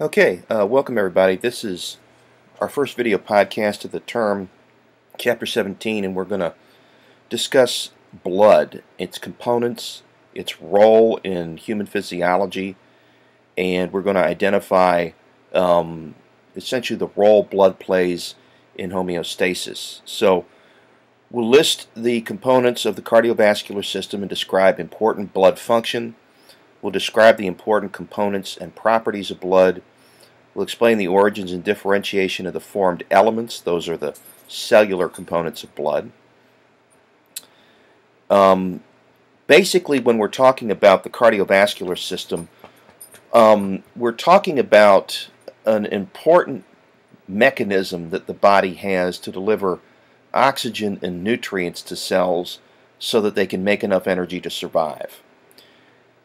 Okay, uh, welcome everybody. This is our first video podcast of the term, Chapter 17, and we're going to discuss blood, its components, its role in human physiology, and we're going to identify um, essentially the role blood plays in homeostasis. So we'll list the components of the cardiovascular system and describe important blood function. We'll describe the important components and properties of blood. We'll explain the origins and differentiation of the formed elements. Those are the cellular components of blood. Um, basically, when we're talking about the cardiovascular system, um, we're talking about an important mechanism that the body has to deliver oxygen and nutrients to cells so that they can make enough energy to survive.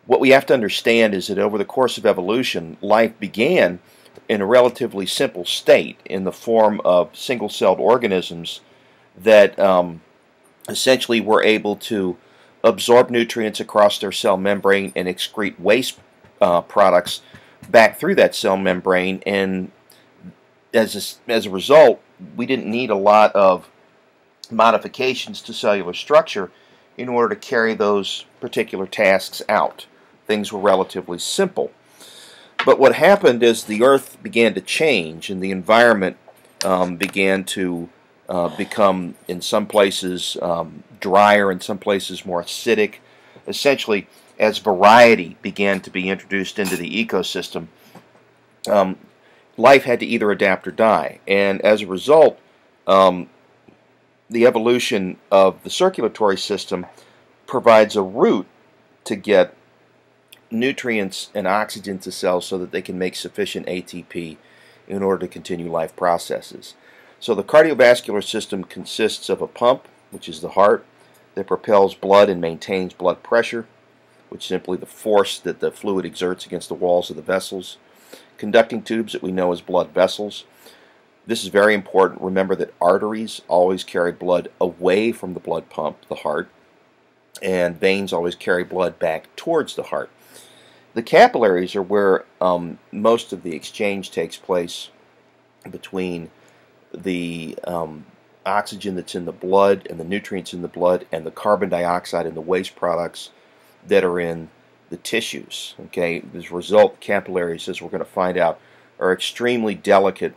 What we have to understand is that over the course of evolution, life began in a relatively simple state in the form of single-celled organisms that um, essentially were able to absorb nutrients across their cell membrane and excrete waste uh, products back through that cell membrane and as a, as a result we didn't need a lot of modifications to cellular structure in order to carry those particular tasks out. Things were relatively simple. But what happened is the earth began to change and the environment um, began to uh, become in some places um, drier, in some places more acidic. Essentially, as variety began to be introduced into the ecosystem, um, life had to either adapt or die. And as a result, um, the evolution of the circulatory system provides a route to get nutrients and oxygen to cells so that they can make sufficient ATP in order to continue life processes. So the cardiovascular system consists of a pump, which is the heart, that propels blood and maintains blood pressure, which is simply the force that the fluid exerts against the walls of the vessels. Conducting tubes that we know as blood vessels. This is very important. Remember that arteries always carry blood away from the blood pump, the heart, and veins always carry blood back towards the heart. The capillaries are where um, most of the exchange takes place between the um, oxygen that's in the blood and the nutrients in the blood and the carbon dioxide and the waste products that are in the tissues. Okay, as a result, capillaries, as we're going to find out, are extremely delicate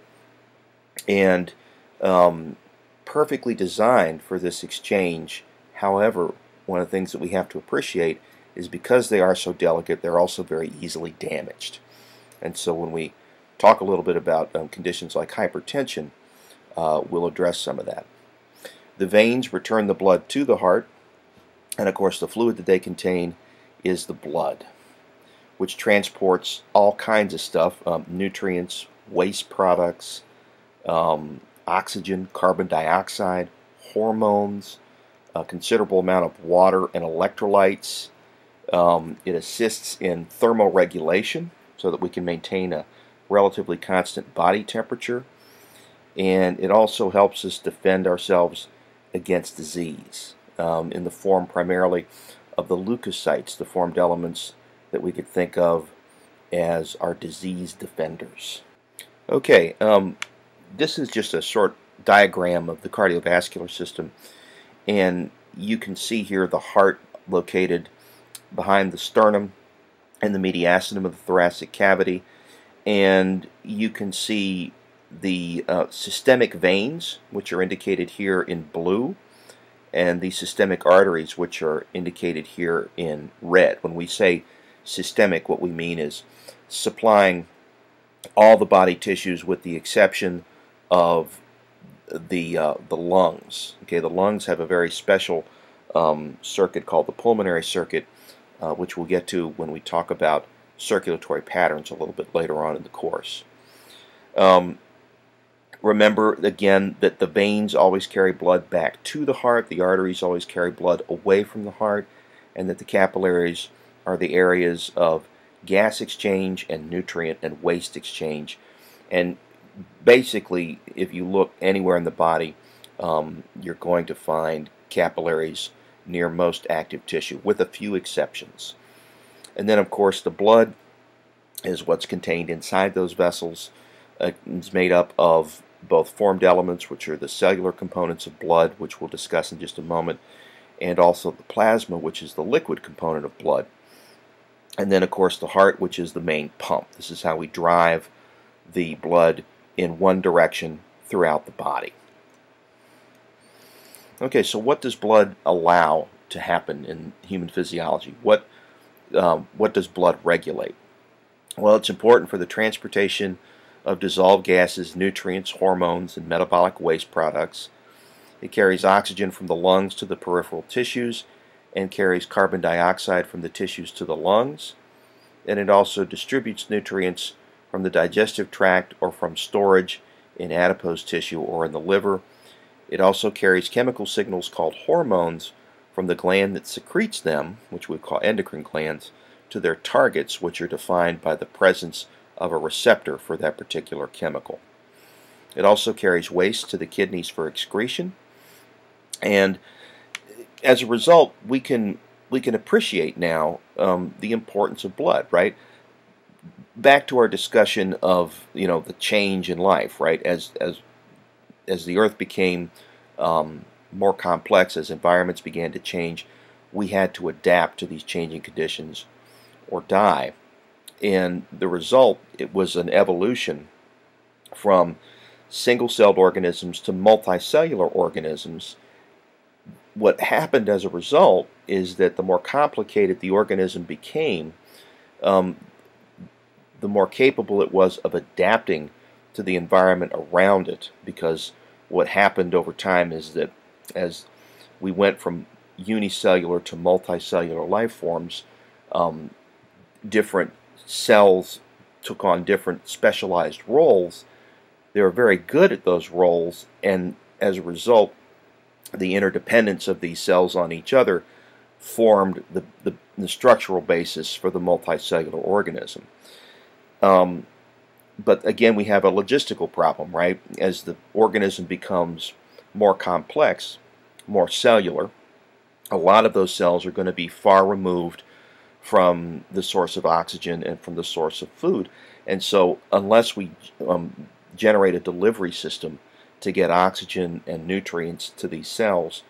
and um, perfectly designed for this exchange. However, one of the things that we have to appreciate is because they are so delicate, they're also very easily damaged. And so when we talk a little bit about um, conditions like hypertension, uh, we'll address some of that. The veins return the blood to the heart, and of course the fluid that they contain is the blood, which transports all kinds of stuff, um, nutrients, waste products, um, oxygen, carbon dioxide, hormones, a considerable amount of water and electrolytes, um, it assists in thermoregulation so that we can maintain a relatively constant body temperature. And it also helps us defend ourselves against disease um, in the form primarily of the leukocytes, the formed elements that we could think of as our disease defenders. Okay, um, this is just a short diagram of the cardiovascular system and you can see here the heart located behind the sternum and the mediastinum of the thoracic cavity. And you can see the uh, systemic veins, which are indicated here in blue, and the systemic arteries, which are indicated here in red. When we say systemic, what we mean is supplying all the body tissues with the exception of the uh, the lungs. Okay, the lungs have a very special um, circuit called the pulmonary circuit, uh, which we'll get to when we talk about circulatory patterns a little bit later on in the course. Um, remember again that the veins always carry blood back to the heart, the arteries always carry blood away from the heart, and that the capillaries are the areas of gas exchange and nutrient and waste exchange. And basically, if you look anywhere in the body, um, you're going to find capillaries near most active tissue, with a few exceptions. And then, of course, the blood is what's contained inside those vessels. Uh, it's made up of both formed elements, which are the cellular components of blood, which we'll discuss in just a moment, and also the plasma, which is the liquid component of blood. And then, of course, the heart, which is the main pump. This is how we drive the blood in one direction throughout the body. Okay, so what does blood allow to happen in human physiology? What um, what does blood regulate? Well, it's important for the transportation of dissolved gases, nutrients, hormones, and metabolic waste products. It carries oxygen from the lungs to the peripheral tissues and carries carbon dioxide from the tissues to the lungs. And it also distributes nutrients from the digestive tract or from storage in adipose tissue or in the liver. It also carries chemical signals called hormones from the gland that secretes them, which we call endocrine glands, to their targets, which are defined by the presence of a receptor for that particular chemical. It also carries waste to the kidneys for excretion, and as a result, we can we can appreciate now um, the importance of blood, right? Back to our discussion of you know the change in life, right? As as as the Earth became um, more complex, as environments began to change, we had to adapt to these changing conditions or die. And the result, it was an evolution from single-celled organisms to multicellular organisms. What happened as a result is that the more complicated the organism became, um, the more capable it was of adapting to the environment around it because what happened over time is that as we went from unicellular to multicellular life forms, um, different cells took on different specialized roles. They were very good at those roles, and as a result, the interdependence of these cells on each other formed the, the, the structural basis for the multicellular organism. Um, but again, we have a logistical problem, right? As the organism becomes more complex, more cellular, a lot of those cells are going to be far removed from the source of oxygen and from the source of food. And so, unless we um, generate a delivery system to get oxygen and nutrients to these cells,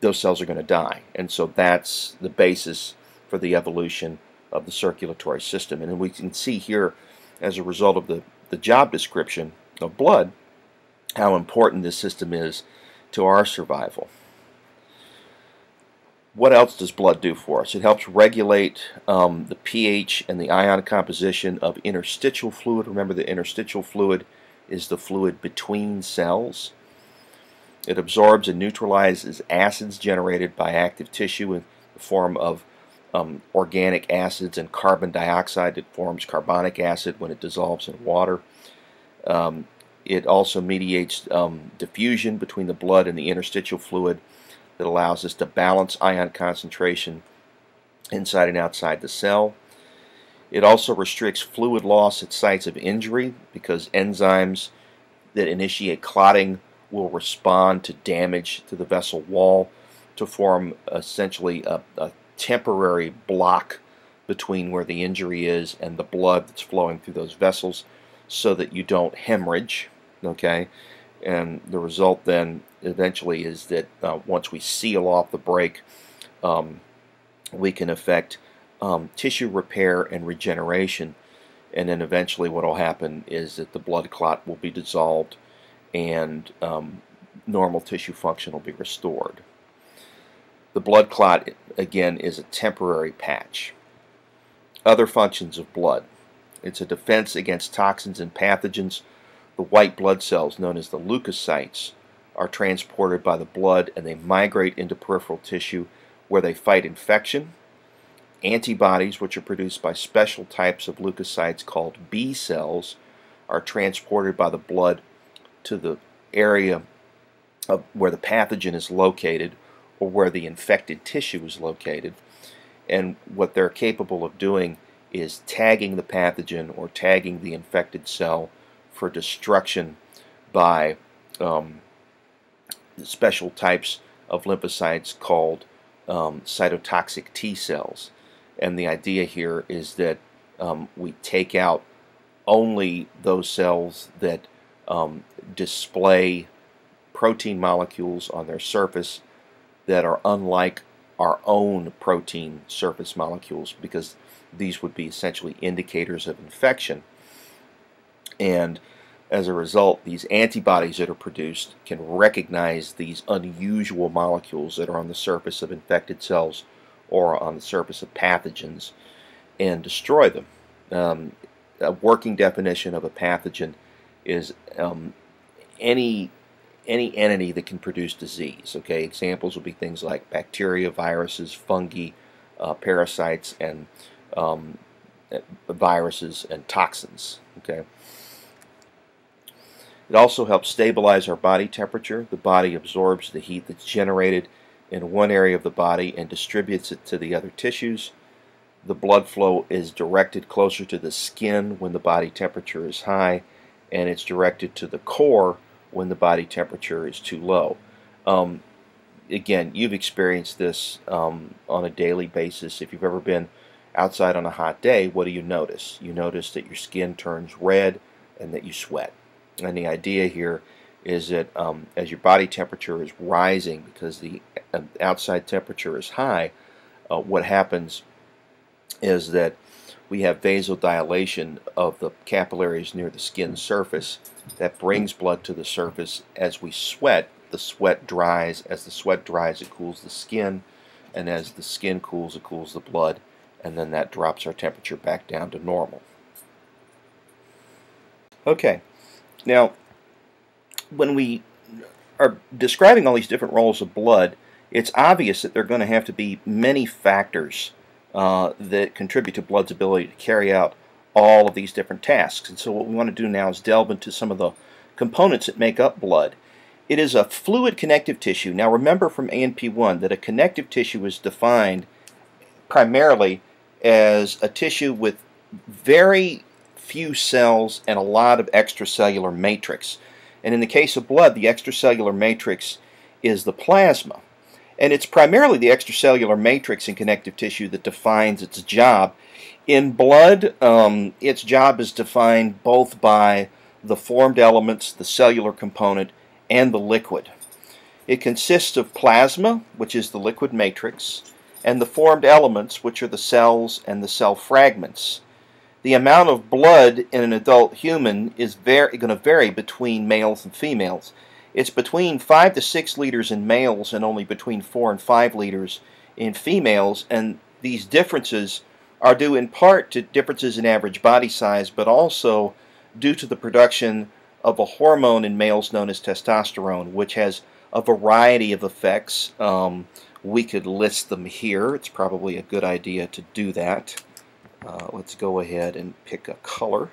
those cells are going to die. And so, that's the basis for the evolution of the circulatory system. And we can see here as a result of the, the job description of blood, how important this system is to our survival. What else does blood do for us? It helps regulate um, the pH and the ion composition of interstitial fluid. Remember, the interstitial fluid is the fluid between cells. It absorbs and neutralizes acids generated by active tissue in the form of um, organic acids and carbon dioxide. It forms carbonic acid when it dissolves in water. Um, it also mediates um, diffusion between the blood and the interstitial fluid that allows us to balance ion concentration inside and outside the cell. It also restricts fluid loss at sites of injury because enzymes that initiate clotting will respond to damage to the vessel wall to form essentially a, a temporary block between where the injury is and the blood that's flowing through those vessels so that you don't hemorrhage okay and the result then eventually is that uh, once we seal off the break um, we can affect um, tissue repair and regeneration and then eventually what will happen is that the blood clot will be dissolved and um, normal tissue function will be restored. The blood clot, again, is a temporary patch. Other functions of blood. It's a defense against toxins and pathogens. The white blood cells, known as the leukocytes, are transported by the blood and they migrate into peripheral tissue where they fight infection. Antibodies, which are produced by special types of leukocytes called B cells, are transported by the blood to the area of where the pathogen is located or where the infected tissue is located. And what they're capable of doing is tagging the pathogen or tagging the infected cell for destruction by um, special types of lymphocytes called um, cytotoxic T cells. And the idea here is that Um, we take out only those cells that um, display protein molecules on their surface that are unlike our own protein surface molecules because these would be essentially indicators of infection. And as a result, these antibodies that are produced can recognize these unusual molecules that are on the surface of infected cells or on the surface of pathogens and destroy them. Um, a working definition of a pathogen is um, any any entity that can produce disease. Okay, examples would be things like bacteria, viruses, fungi, uh, parasites, and um, viruses and toxins. Okay. It also helps stabilize our body temperature. The body absorbs the heat that's generated in one area of the body and distributes it to the other tissues. The blood flow is directed closer to the skin when the body temperature is high, and it's directed to the core when the body temperature is too low. Um, again, you've experienced this um, on a daily basis. If you've ever been outside on a hot day, what do you notice? You notice that your skin turns red and that you sweat. And the idea here is that um, as your body temperature is rising because the uh, outside temperature is high, uh, what happens is that we have vasodilation of the capillaries near the skin surface that brings blood to the surface as we sweat. The sweat dries. As the sweat dries, it cools the skin, and as the skin cools, it cools the blood, and then that drops our temperature back down to normal. Okay, now, when we are describing all these different roles of blood, it's obvious that there are going to have to be many factors uh, that contribute to blood's ability to carry out all of these different tasks. And so what we want to do now is delve into some of the components that make up blood. It is a fluid connective tissue. Now remember from ANP1 that a connective tissue is defined primarily as a tissue with very few cells and a lot of extracellular matrix. And in the case of blood, the extracellular matrix is the plasma. And it's primarily the extracellular matrix in connective tissue that defines its job. In blood, um, its job is defined both by the formed elements, the cellular component, and the liquid. It consists of plasma, which is the liquid matrix, and the formed elements, which are the cells and the cell fragments the amount of blood in an adult human is going to vary between males and females. It's between 5 to 6 liters in males and only between 4 and 5 liters in females, and these differences are due in part to differences in average body size, but also due to the production of a hormone in males known as testosterone, which has a variety of effects. Um, we could list them here. It's probably a good idea to do that. Uh, let's go ahead and pick a color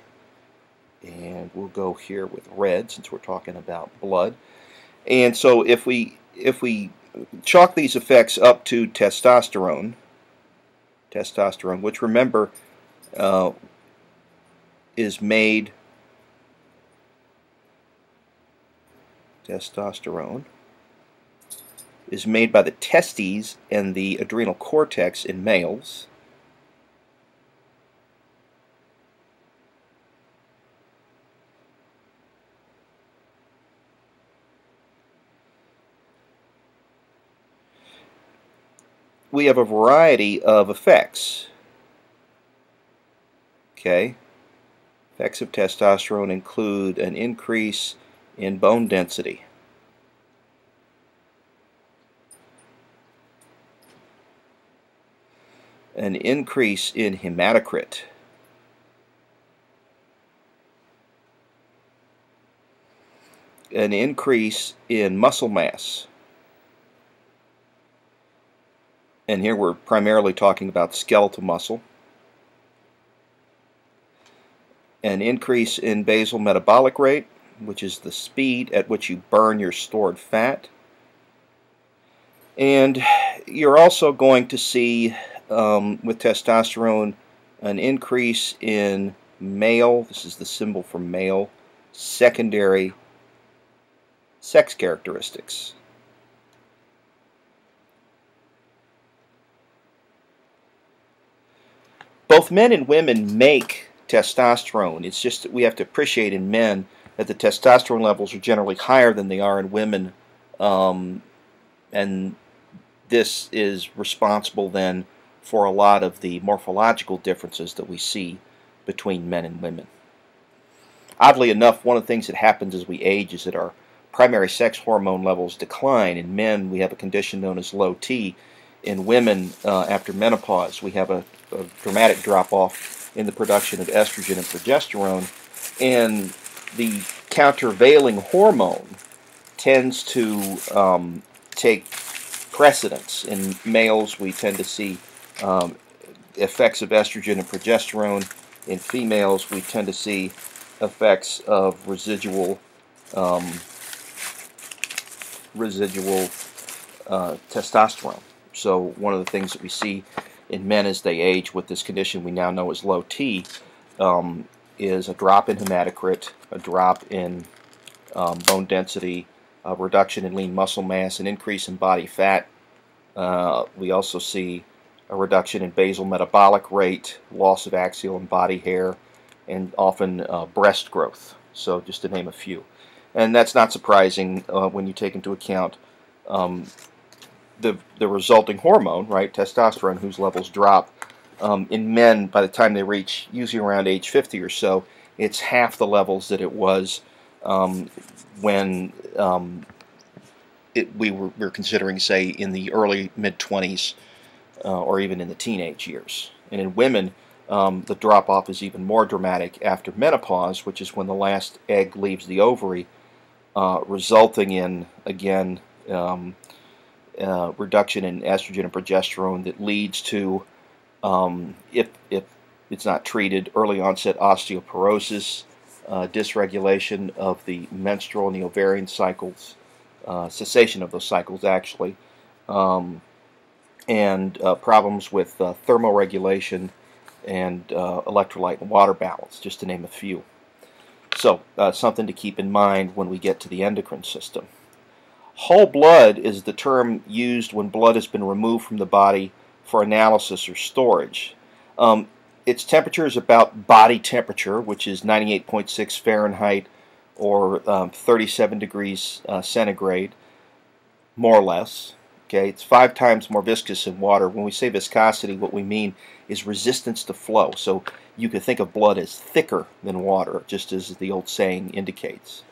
and we'll go here with red since we're talking about blood and so if we if we chalk these effects up to testosterone testosterone which remember uh, is made testosterone is made by the testes and the adrenal cortex in males we have a variety of effects. Okay, effects of testosterone include an increase in bone density. An increase in hematocrit. An increase in muscle mass. And here we're primarily talking about skeletal muscle, an increase in basal metabolic rate, which is the speed at which you burn your stored fat, and you're also going to see um, with testosterone an increase in male, this is the symbol for male, secondary sex characteristics. Both men and women make testosterone. It's just that we have to appreciate in men that the testosterone levels are generally higher than they are in women, um, and this is responsible then for a lot of the morphological differences that we see between men and women. Oddly enough, one of the things that happens as we age is that our primary sex hormone levels decline. In men, we have a condition known as low T. In women, uh, after menopause, we have a, a dramatic drop off in the production of estrogen and progesterone. And the countervailing hormone tends to um, take precedence. In males, we tend to see um, effects of estrogen and progesterone. In females, we tend to see effects of residual um, residual uh, testosterone. So one of the things that we see in men as they age with this condition we now know as low T um, is a drop in hematocrit, a drop in um, bone density, a reduction in lean muscle mass, an increase in body fat. Uh, we also see a reduction in basal metabolic rate, loss of axial and body hair, and often uh, breast growth. So just to name a few. And that's not surprising uh, when you take into account um, the, the resulting hormone, right, testosterone, whose levels drop. Um, in men, by the time they reach usually around age 50 or so, it's half the levels that it was um, when um, it, we, were, were, considering, say, in the early mid 20s uh, or even in the teenage years. And in women, um, the drop off is even more dramatic after menopause, which is when the last egg leaves the ovary, uh, resulting in, again, um, uh, reduction in estrogen and progesterone that leads to, um, if, if it's not treated, early onset osteoporosis, uh, dysregulation of the menstrual and the ovarian cycles, uh, cessation of those cycles actually, um, and uh, problems with uh, thermoregulation and uh, electrolyte and water balance, just to name a few. So, something to keep in mind when we get to the endocrine system. Whole blood is the term used when blood has been removed from the body for analysis or storage. Um, its temperature is about body temperature, which is 98.6 Fahrenheit or um, 37 degrees uh, centigrade, more or less. Okay, it's five times more viscous than water. When we say viscosity, what we mean is resistance to flow. So you could think of blood as thicker than water, just as the old saying indicates.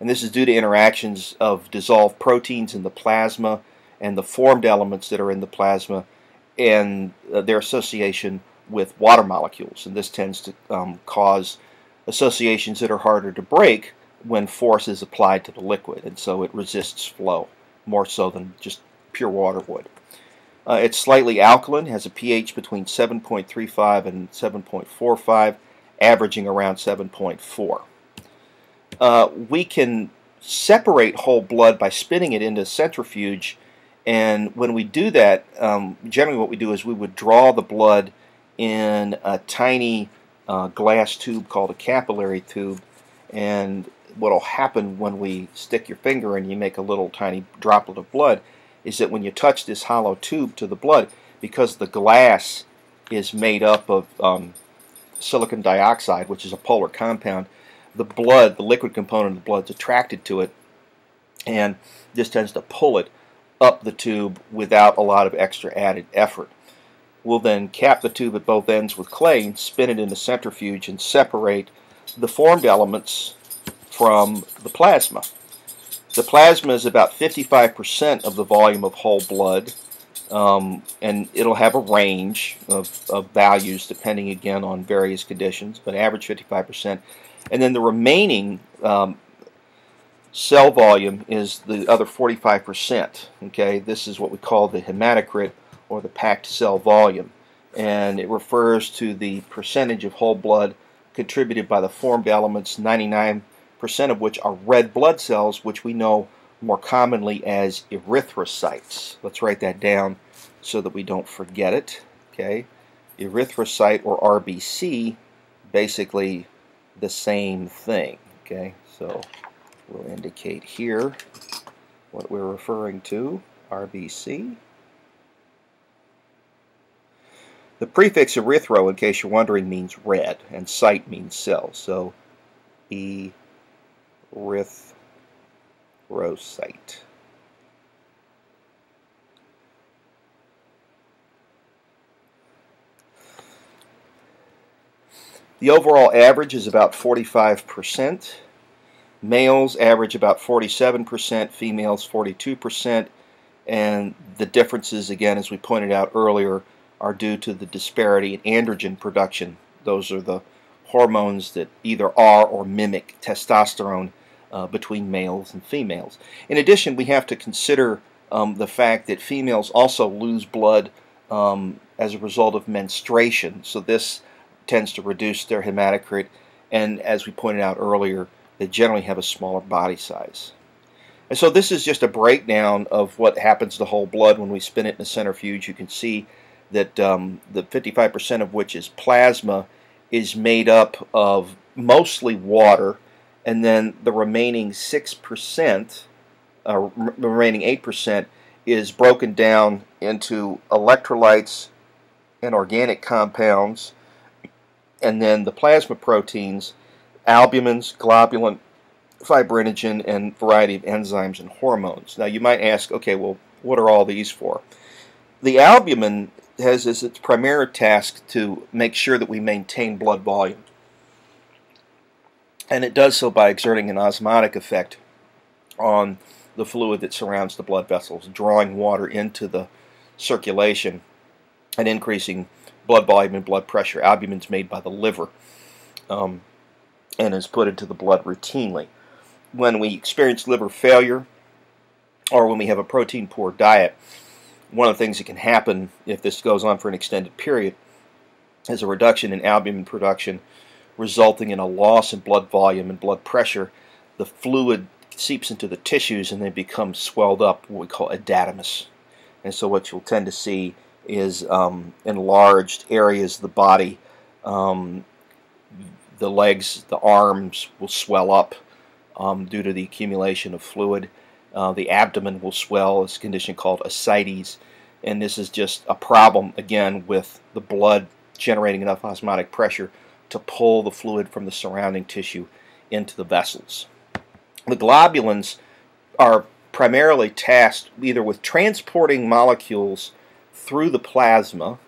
And this is due to interactions of dissolved proteins in the plasma and the formed elements that are in the plasma and uh, their association with water molecules. And this tends to um, cause associations that are harder to break when force is applied to the liquid. And so it resists flow more so than just pure water would. Uh, it's slightly alkaline, has a pH between 7.35 and 7.45, averaging around 7.4. Uh, we can separate whole blood by spinning it into a centrifuge, and when we do that, um, generally what we do is we would draw the blood in a tiny uh, glass tube called a capillary tube, and what will happen when we stick your finger and you make a little tiny droplet of blood is that when you touch this hollow tube to the blood, because the glass is made up of um, silicon dioxide, which is a polar compound, the blood, the liquid component of the blood, is attracted to it, and this tends to pull it up the tube without a lot of extra added effort. We'll then cap the tube at both ends with clay and spin it in the centrifuge and separate the formed elements from the plasma. The plasma is about 55% of the volume of whole blood, um, and it'll have a range of, of, values depending again on various conditions, but average 55%. And then the remaining um, cell volume is the other 45%. Okay, this is what we call the hematocrit or the packed cell volume, and it refers to the percentage of whole blood contributed by the formed elements 99 percent of which are red blood cells, which we know more commonly as erythrocytes. Let's write that down so that we don't forget it. Okay, erythrocyte or RBC, basically the same thing. Okay, so we'll indicate here what we're referring to, RBC. The prefix erythro, in case you're wondering, means red, and cyte means cell. So erythrocyte. The overall average is about 45%. Males average about 47%, females 42%, and the differences, again, as we pointed out earlier, are due to the disparity in androgen production. Those are the hormones that either are or mimic testosterone uh, between males and females. In addition, we have to consider um, the fact that females also lose blood um, as a result of menstruation. So this tends to reduce their hematocrit, and as we pointed out earlier, they generally have a smaller body size. And so this is just a breakdown of what happens to whole blood when we spin it in a centrifuge. You can see that um, the 55% of which is plasma is made up of mostly water, and then the remaining 6%, uh, remaining 8%, is broken down into electrolytes and organic compounds, and then the plasma proteins, albumins, globulin, fibrinogen, and variety of enzymes and hormones. Now you might ask, okay, well, what are all these for? The albumin has as its primary task to make sure that we maintain blood volume. And it does so by exerting an osmotic effect on the fluid that surrounds the blood vessels, drawing water into the circulation and increasing blood volume and blood pressure. Albumin is made by the liver um, and is put into the blood routinely. When we experience liver failure or when we have a protein poor diet, one of the things that can happen if this goes on for an extended period is a reduction in albumin production resulting in a loss in blood volume and blood pressure. The fluid seeps into the tissues and they become swelled up, what we call edematous. And so what you'll tend to see is um, enlarged areas of the body. Um, the legs, the arms will swell up um, due to the accumulation of fluid. Uh, the abdomen will swell. It's a condition called ascites. And this is just a problem, again, with the blood generating enough osmotic pressure to pull the fluid from the surrounding tissue into the vessels. The globulins are primarily tasked either with transporting molecules through the plasma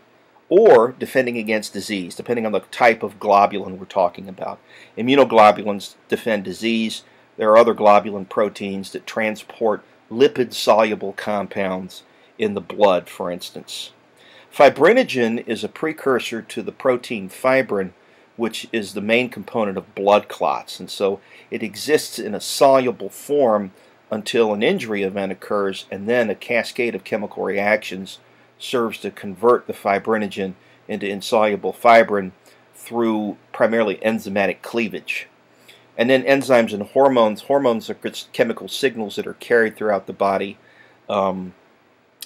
or defending against disease, depending on the type of globulin we're talking about. Immunoglobulins defend disease. There are other globulin proteins that transport lipid-soluble compounds in the blood, for instance. Fibrinogen is a precursor to the protein fibrin, which is the main component of blood clots. And so it exists in a soluble form until an injury event occurs, and then a cascade of chemical reactions serves to convert the fibrinogen into insoluble fibrin through primarily enzymatic cleavage. And then enzymes and hormones. Hormones are chemical signals that are carried throughout the body um,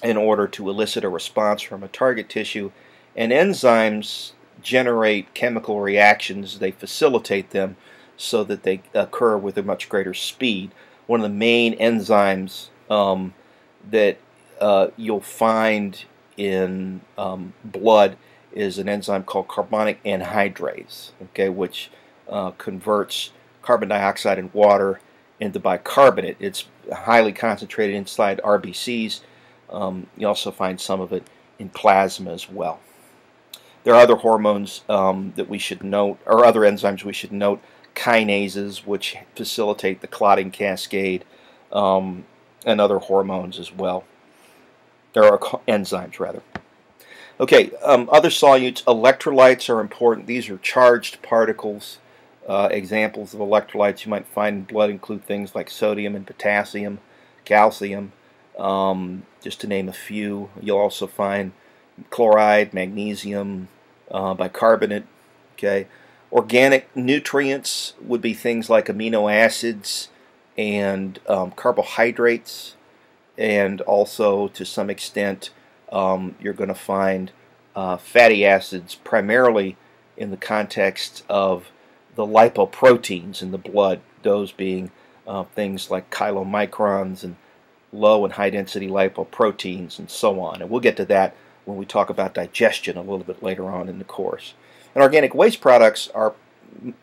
in order to elicit a response from a target tissue. And enzymes generate chemical reactions. They facilitate them so that they occur with a much greater speed. One of the main enzymes um, that uh, you'll find in um, blood is an enzyme called carbonic anhydrase, okay, which uh, converts carbon dioxide and water into bicarbonate. It's highly concentrated inside RBCs. Um, you also find some of it in plasma as well. There are other hormones um, that we should note, or other enzymes we should note, kinases, which facilitate the clotting cascade, um, and other hormones as well or enzymes rather. Okay, um, other solutes, electrolytes are important. These are charged particles. Uh, examples of electrolytes you might find in blood include things like sodium and potassium, calcium, um, just to name a few. You'll also find chloride, magnesium, uh, bicarbonate. Okay, organic nutrients would be things like amino acids and um, carbohydrates and also to some extent um, you're going to find uh, fatty acids primarily in the context of the lipoproteins in the blood, those being uh, things like chylomicrons and low and high density lipoproteins and so on. And we'll get to that when we talk about digestion a little bit later on in the course. And organic waste products are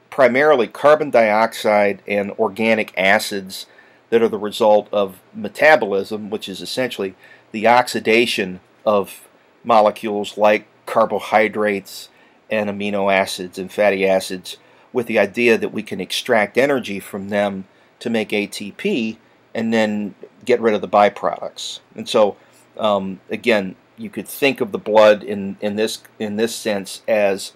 primarily carbon dioxide and organic acids that are the result of metabolism, which is essentially the oxidation of molecules like carbohydrates and amino acids and fatty acids with the idea that we can extract energy from them to make ATP and then get rid of the byproducts. And so, um, again, you could think of the blood in, in this in this sense as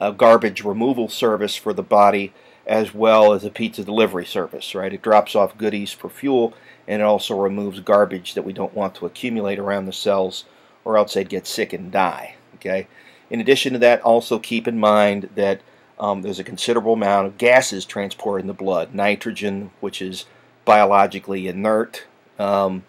a garbage removal service for the body as well as a pizza delivery service, right? It drops off goodies for fuel and it also removes garbage that we don't want to accumulate around the cells or else they'd get sick and die, okay? In addition to that, also keep in mind that um, there's a considerable amount of gases transported in the blood. Nitrogen, which is biologically inert, um,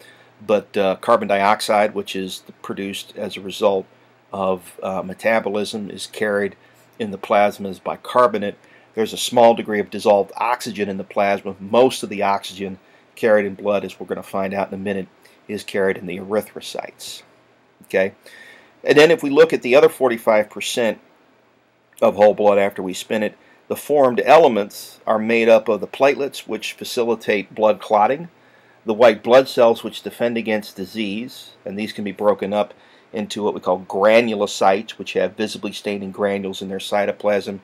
but uh, carbon dioxide, which is produced as a result of uh, metabolism, is carried in the plasma as bicarbonate. There's a small degree of dissolved oxygen in the plasma. Most of the oxygen carried in blood, as we're going to find out in a minute, is carried in the erythrocytes. Okay, and then if we look at the other 45% of whole blood after we spin it, the formed elements are made up of the platelets, which facilitate blood clotting, the white blood cells, which defend against disease, and these can be broken up into what we call granulocytes, which have visibly staining granules in their cytoplasm,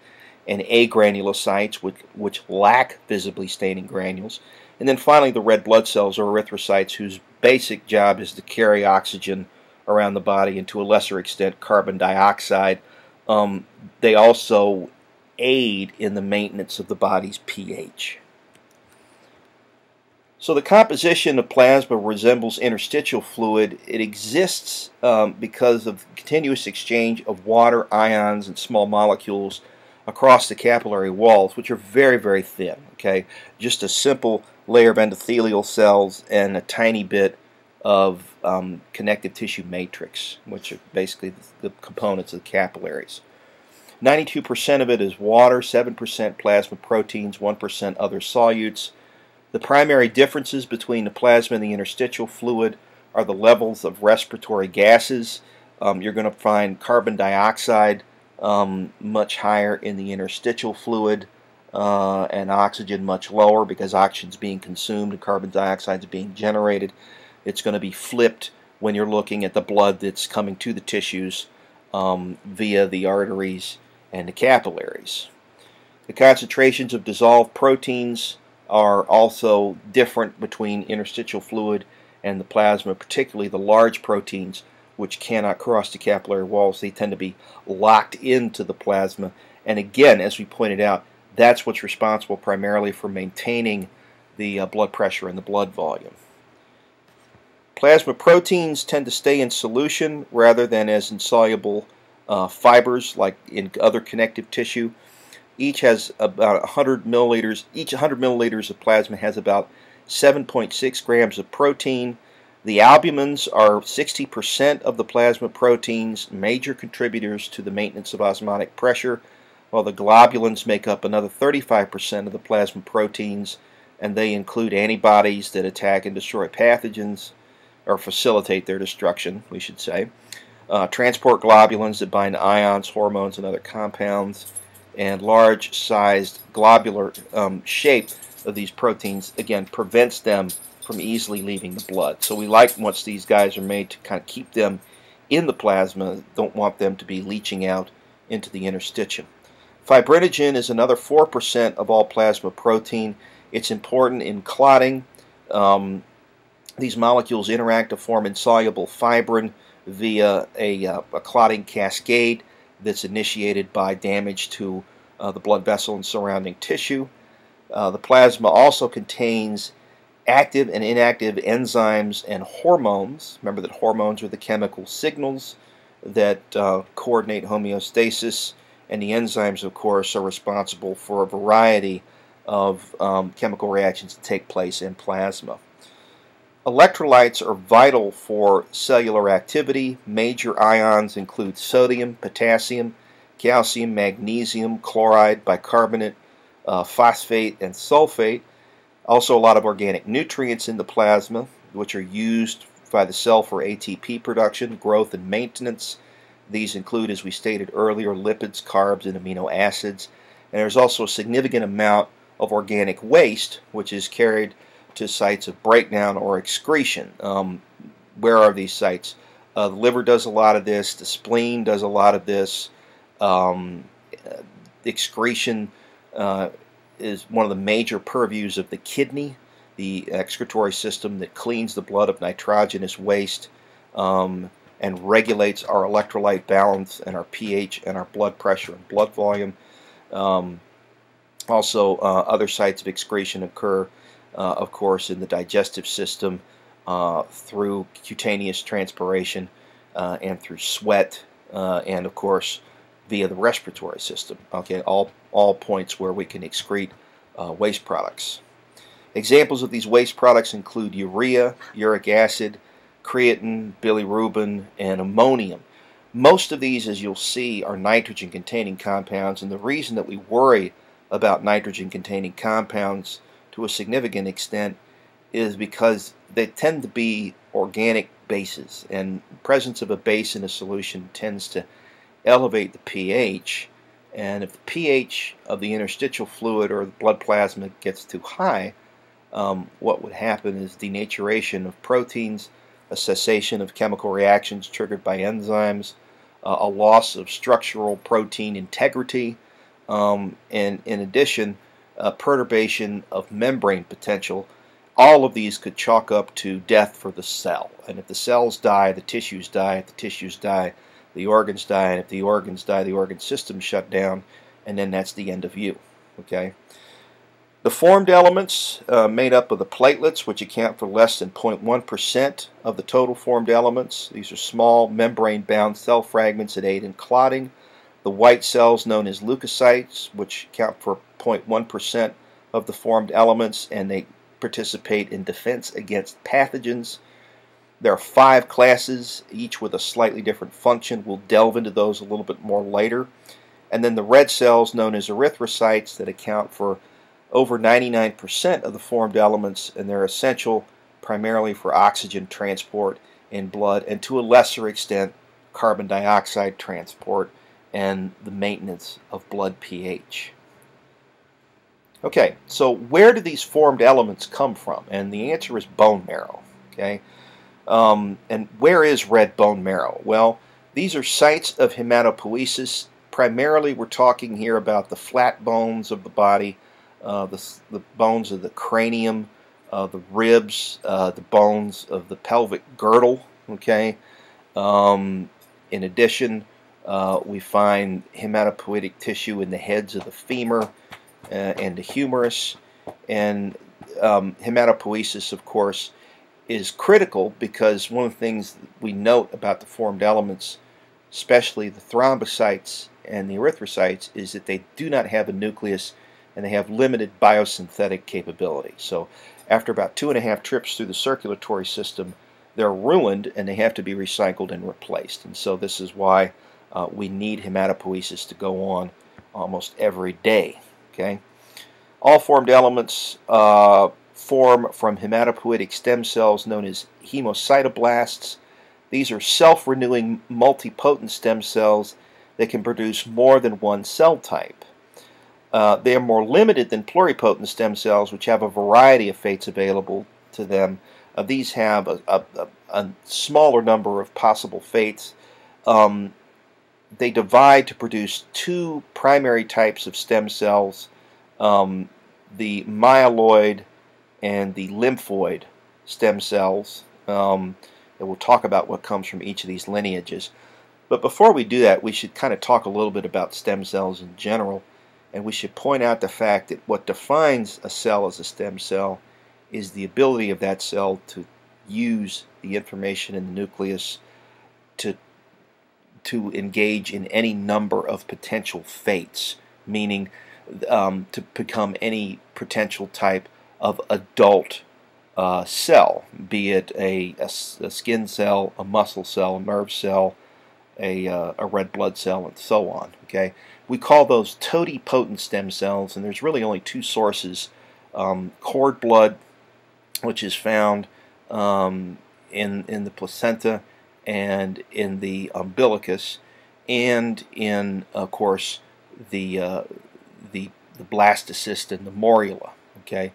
and agranulocytes, which, which lack visibly staining granules. And then finally, the red blood cells, or erythrocytes, whose basic job is to carry oxygen around the body and to a lesser extent carbon dioxide. Um, they also aid in the maintenance of the body's pH. So the composition of plasma resembles interstitial fluid. It exists um, because of continuous exchange of water, ions, and small molecules across the capillary walls, which are very, very thin. Okay, Just a simple layer of endothelial cells and a tiny bit of um, connective tissue matrix, which are basically the, components of the capillaries. 92% of it is water, 7% plasma proteins, 1% other solutes. The primary differences between the plasma and the interstitial fluid are the levels of respiratory gases. Um, you're going to find carbon dioxide um, much higher in the interstitial fluid uh, and oxygen much lower because oxygen is being consumed and carbon dioxide is being generated. It's going to be flipped when you're looking at the blood that's coming to the tissues um, via the arteries and the capillaries. The concentrations of dissolved proteins are also different between interstitial fluid and the plasma, particularly the large proteins which cannot cross the capillary walls. They tend to be locked into the plasma. And again, as we pointed out, that's what's responsible primarily for maintaining the uh, blood pressure and the blood volume. Plasma proteins tend to stay in solution rather than as insoluble uh, fibers like in other connective tissue. Each has about 100 milliliters. Each 100 milliliters of plasma has about 7.6 grams of protein. The albumins are 60% of the plasma proteins, major contributors to the maintenance of osmotic pressure, while the globulins make up another 35% of the plasma proteins, and they include antibodies that attack and destroy pathogens, or facilitate their destruction, we should say. Uh, transport globulins that bind ions, hormones, and other compounds and large sized globular um, shape of these proteins again prevents them from easily leaving the blood. So we like once these guys are made to kind of keep them in the plasma, don't want them to be leaching out into the interstitium. Fibrinogen is another 4% of all plasma protein. It's important in clotting. Um, these molecules interact to form insoluble fibrin via a, uh, a clotting cascade that's initiated by damage to uh, the blood vessel and surrounding tissue. Uh, the plasma also contains active and inactive enzymes and hormones. Remember that hormones are the chemical signals that uh, coordinate homeostasis, and the enzymes, of course, are responsible for a variety of um, chemical reactions that take place in plasma. Electrolytes are vital for cellular activity. Major ions include sodium, potassium, calcium, magnesium, chloride, bicarbonate, uh, phosphate, and sulfate. Also, a lot of organic nutrients in the plasma, which are used by the cell for ATP production, growth, and maintenance. These include, as we stated earlier, lipids, carbs, and amino acids. And there's also a significant amount of organic waste, which is carried to sites of breakdown or excretion. Um, where are these sites? Uh, the liver does a lot of this. The spleen does a lot of this. Um, excretion uh, is one of the major purviews of the kidney, the excretory system that cleans the blood of nitrogenous waste um, and regulates our electrolyte balance and our pH and our blood pressure and blood volume. Um, also, uh, other sites of excretion occur, uh, of course, in the digestive system uh, through cutaneous transpiration uh, and through sweat, uh, and of course, via the respiratory system. Okay, all, all points where we can excrete uh, waste products. Examples of these waste products include urea, uric acid, creatine, bilirubin, and ammonium. Most of these, as you'll see, are nitrogen containing compounds, and the reason that we worry about nitrogen containing compounds to a significant extent is because they tend to be organic bases, and presence of a base in a solution tends to elevate the pH. And if the pH of the interstitial fluid or the blood plasma gets too high, um, what would happen is denaturation of proteins, a cessation of chemical reactions triggered by enzymes, uh, a loss of structural protein integrity, um, and in addition, a perturbation of membrane potential. All of these could chalk up to death for the cell. And if the cells die, the tissues die. If the tissues die, the organs die. And if the organs die, the organ system shut down. And then that's the end of you. Okay. The formed elements uh, made up of the platelets, which account for less than 0.1% of the total formed elements. These are small membrane-bound cell fragments that aid in clotting. The white cells known as leukocytes, which account for 0.1% of the formed elements, and they participate in defense against pathogens. There are five classes, each with a slightly different function. We'll delve into those a little bit more later. And then the red cells, known as erythrocytes, that account for over 99% of the formed elements, and they're essential primarily for oxygen transport in blood and to a lesser extent carbon dioxide transport and the maintenance of blood pH. Okay, so where do these formed elements come from? And the answer is bone marrow. Okay, um, and where is red bone marrow? Well, these are sites of hematopoiesis. Primarily, we're talking here about the flat bones of the body uh, the, the bones of the cranium, uh, the ribs, uh, the bones of the pelvic girdle. Okay. Um, in addition, uh, we find hematopoietic tissue in the heads of the femur uh, and the humerus. And um, hematopoiesis, of course, is critical because one of the things we note about the formed elements, especially the thrombocytes and the erythrocytes, is that they do not have a nucleus and they have limited biosynthetic capability. So after about two and a half trips through the circulatory system, they're ruined and they have to be recycled and replaced. And so this is why uh, we need hematopoiesis to go on almost every day. Okay, All formed elements uh, form from hematopoietic stem cells known as hemocytoblasts. These are self-renewing multipotent stem cells that can produce more than one cell type. Uh, they are more limited than pluripotent stem cells, which have a variety of fates available to them. Uh, these have a, a, a, smaller number of possible fates. Um, they divide to produce two primary types of stem cells, um, the myeloid and the lymphoid stem cells. Um, and we'll talk about what comes from each of these lineages. But before we do that, we should kind of talk a little bit about stem cells in general. And we should point out the fact that what defines a cell as a stem cell is the ability of that cell to use the information in the nucleus to to engage in any number of potential fates, meaning um, to become any potential type of adult uh, cell, be it a, a, a, skin cell, a muscle cell, a nerve cell, a, uh, a red blood cell, and so on. Okay, we call those totipotent stem cells, and there's really only two sources: um, cord blood, which is found um, in, in the placenta and in the umbilicus and in, of course, the, uh, the, the blastocyst and the morula. Okay,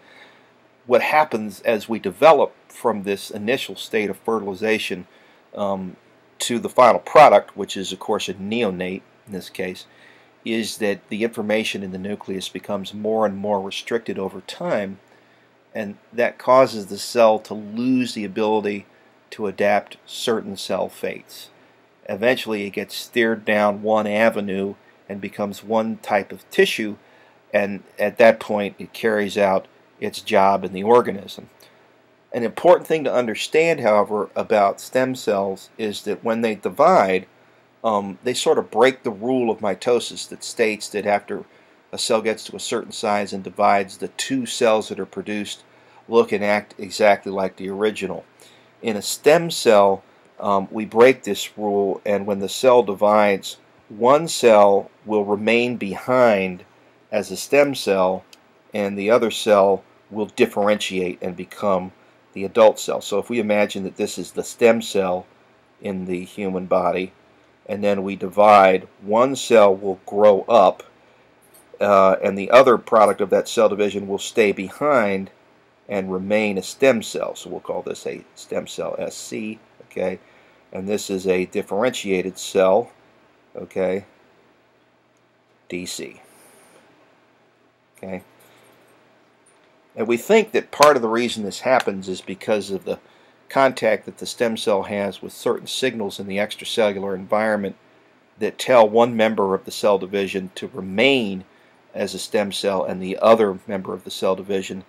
What happens as we develop from this initial state of fertilization um, to the final product, which is, of course, a neonate in this case, is that the information in the nucleus becomes more and more restricted over time, and that causes the cell to lose the ability to adapt certain cell fates. Eventually, it gets steered down one avenue and becomes one type of tissue, and at that point, it carries out its job in the organism. An important thing to understand, however, about stem cells is that when they divide, um, they sort of break the rule of mitosis that states that after a cell gets to a certain size and divides, the two cells that are produced look and act exactly like the original. In a stem cell, um, we break this rule, and when the cell divides, one cell will remain behind as a stem cell, and the other cell will differentiate and become the adult cell. So if we imagine that this is the stem cell in the human body, and then we divide, one cell will grow up, uh, and the other product of that cell division will stay behind and remain a stem cell. So we'll call this a stem cell SC, okay? And this is a differentiated cell, okay? DC, okay? And we think that part of the reason this happens is because of the contact that the stem cell has with certain signals in the extracellular environment that tell one member of the cell division to remain as a stem cell and the other member of the cell division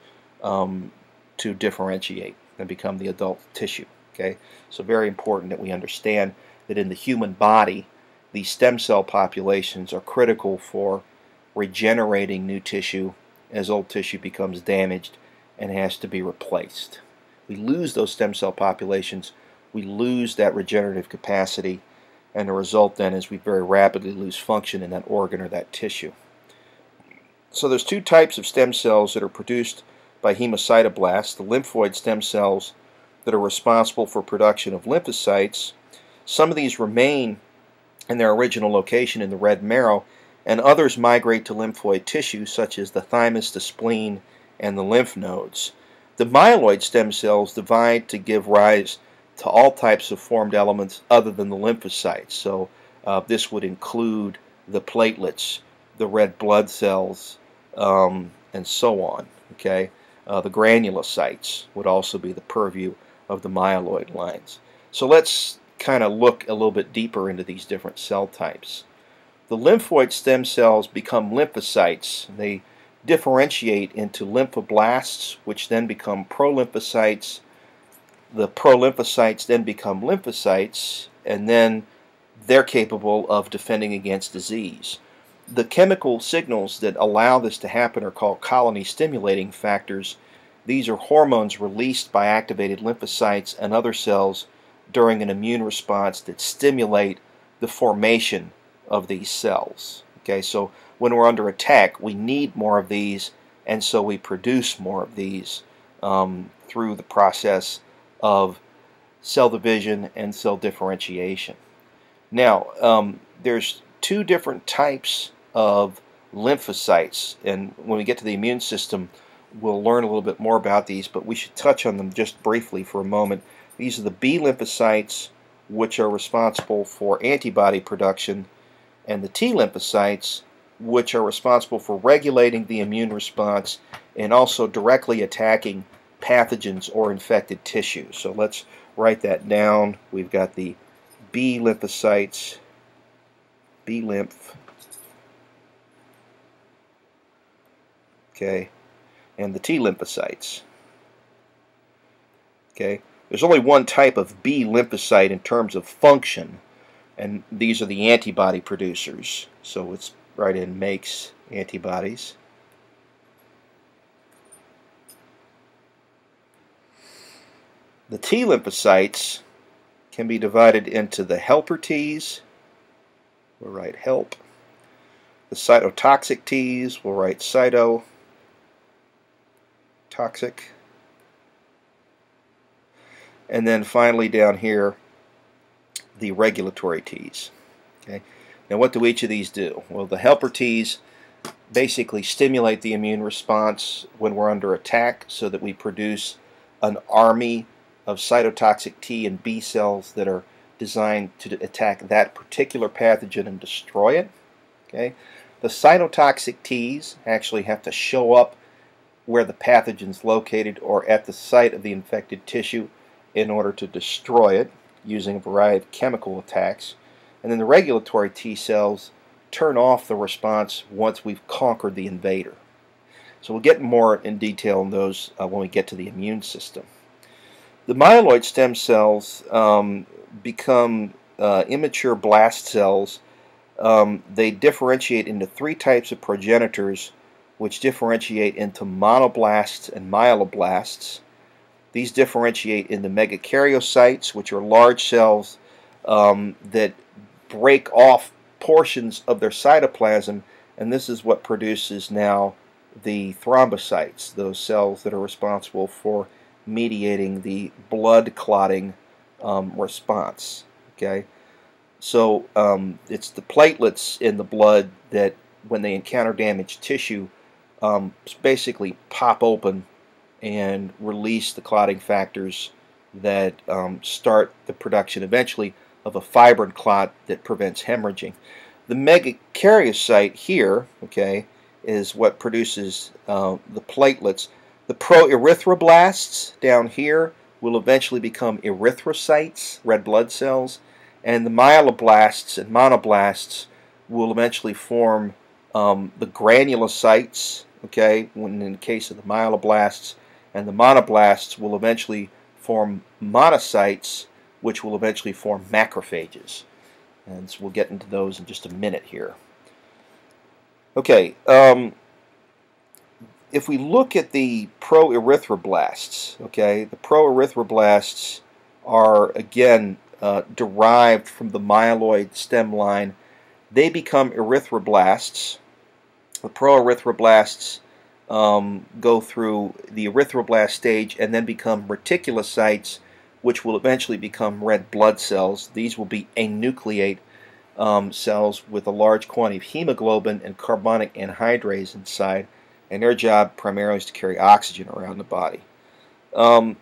um, to differentiate and become the adult tissue. Okay, so very important that we understand that in the human body, these stem cell populations are critical for regenerating new tissue as old tissue becomes damaged and has to be replaced we lose those stem cell populations, we lose that regenerative capacity, and the result then is we very rapidly lose function in that organ or that tissue. So there's two types of stem cells that are produced by hemocytoblasts, the lymphoid stem cells that are responsible for production of lymphocytes. Some of these remain in their original location in the red marrow, and others migrate to lymphoid tissue, such as the thymus, the spleen, and the lymph nodes. The myeloid stem cells divide to give rise to all types of formed elements other than the lymphocytes. So uh, this would include the platelets, the red blood cells, um, and so on. Okay, uh, the granulocytes would also be the purview of the myeloid lines. So let's kind of look a little bit deeper into these different cell types. The lymphoid stem cells become lymphocytes. They differentiate into lymphoblasts, which then become prolymphocytes. The prolymphocytes then become lymphocytes, and then they're capable of defending against disease. The chemical signals that allow this to happen are called colony stimulating factors. These are hormones released by activated lymphocytes and other cells during an immune response that stimulate the formation of these cells. Okay, so when we're under attack, we need more of these, and so we produce more of these um, through the process of cell division and cell differentiation. Now, um, there's two different types of lymphocytes, and when we get to the immune system, we'll learn a little bit more about these, but we should touch on them just briefly for a moment. These are the B lymphocytes, which are responsible for antibody production, and the T lymphocytes, which are responsible for regulating the immune response and also directly attacking pathogens or infected tissue. So let's write that down. We've got the B lymphocytes, B lymph, okay, and the T lymphocytes. Okay, there's only one type of B lymphocyte in terms of function, and these are the antibody producers. So it's right in makes antibodies. The T lymphocytes can be divided into the helper Ts, we'll write help. The cytotoxic Ts, we'll write cyto, toxic. and then finally down here, the regulatory Ts. Okay. Now what do each of these do? Well, the helper Ts basically stimulate the immune response when we're under attack so that we produce an army of cytotoxic T and B cells that are designed to attack that particular pathogen and destroy it. Okay, The cytotoxic Ts actually have to show up where the pathogen's located or at the site of the infected tissue in order to destroy it using a variety of chemical attacks. And then the regulatory T cells turn off the response once we've conquered the invader. So we'll get more in detail on those uh, when we get to the immune system. The myeloid stem cells um, become uh, immature blast cells. Um, they differentiate into three types of progenitors, which differentiate into monoblasts and myeloblasts. These differentiate into megakaryocytes, which are large cells um, that break off portions of their cytoplasm, and this is what produces now the thrombocytes, those cells that are responsible for mediating the blood clotting um, response. Okay, so um, it's the platelets in the blood that, when they encounter damaged tissue, um, basically pop open and release the clotting factors that um, start the production eventually of a fibrin clot that prevents hemorrhaging. The megakaryocyte here, okay, is what produces uh, the platelets. The proerythroblasts down here will eventually become erythrocytes, red blood cells, and the myeloblasts and monoblasts will eventually form um, the granulocytes, okay, when in the case of the myeloblasts, and the monoblasts will eventually form monocytes, which will eventually form macrophages. And so we'll get into those in just a minute here. Okay, um, if we look at the proerythroblasts, okay, the proerythroblasts are again uh, derived from the myeloid stem line. They become erythroblasts. The proerythroblasts um, go through the erythroblast stage and then become reticulocytes, which will eventually become red blood cells. These will be anucleate um, cells with a large quantity of hemoglobin and carbonic anhydrase inside, and their job primarily is to carry oxygen around the body. Um,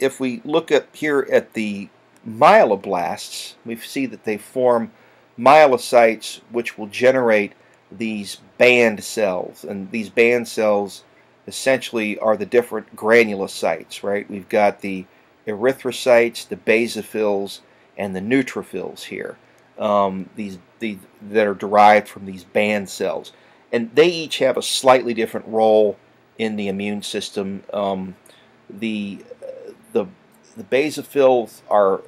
if we look up here at the myeloblasts, we see that they form myelocytes which will generate these band cells, and these band cells essentially are the different granulocytes, right? We've got the erythrocytes, the basophils, and the neutrophils here um, these, that are derived from these band cells, and they each have a slightly different role in the immune system. Um, the the the basophils are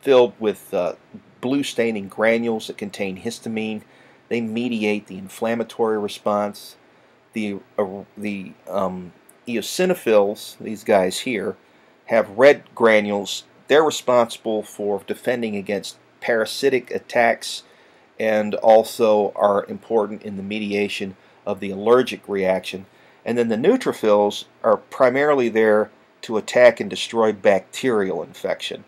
filled with uh, blue staining granules that contain histamine. They mediate the inflammatory response. The uh, the um, eosinophils, these guys here, have red granules. They're responsible for defending against parasitic attacks and also are important in the mediation of the allergic reaction. And then the neutrophils are primarily there to attack and destroy bacterial infection.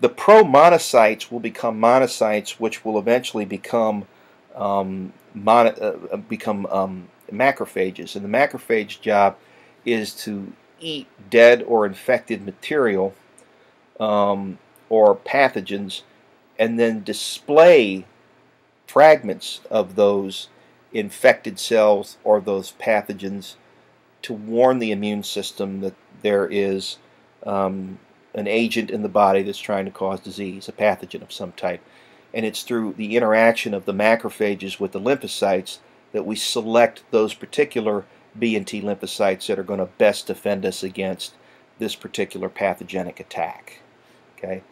The promonocytes will become monocytes, which will eventually become um, mono, uh, become um, macrophages. And the macrophage job is to eat dead or infected material um, or pathogens and then display fragments of those infected cells or those pathogens to warn the immune system that there is um, an agent in the body that's trying to cause disease, a pathogen of some type. And it's through the interaction of the macrophages with the lymphocytes that we select those particular B and T lymphocytes that are going to best defend us against this particular pathogenic attack. Okay.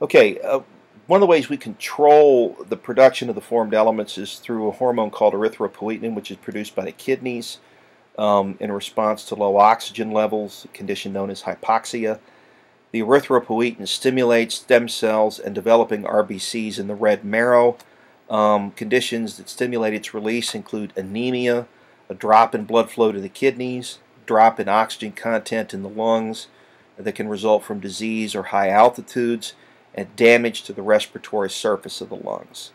Okay, uh, one of the ways we control the production of the formed elements is through a hormone called erythropoietin, which is produced by the kidneys um, in response to low oxygen levels, a condition known as hypoxia. The erythropoietin stimulates stem cells and developing RBCs in the red marrow. Um, conditions that stimulate its release include anemia, a drop in blood flow to the kidneys, drop in oxygen content in the lungs, that can result from disease or high altitudes and damage to the respiratory surface of the lungs.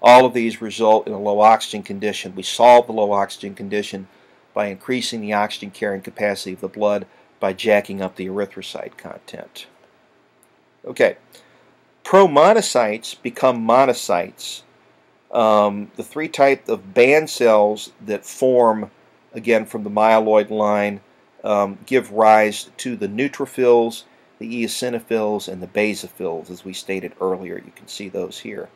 All of these result in a low oxygen condition. We solve the low oxygen condition by increasing the oxygen carrying capacity of the blood by jacking up the erythrocyte content. Okay, promonocytes become monocytes. Um, the three types of band cells that form, again, from the myeloid line um, give rise to the neutrophils, the eosinophils, and the basophils, as we stated earlier. You can see those here.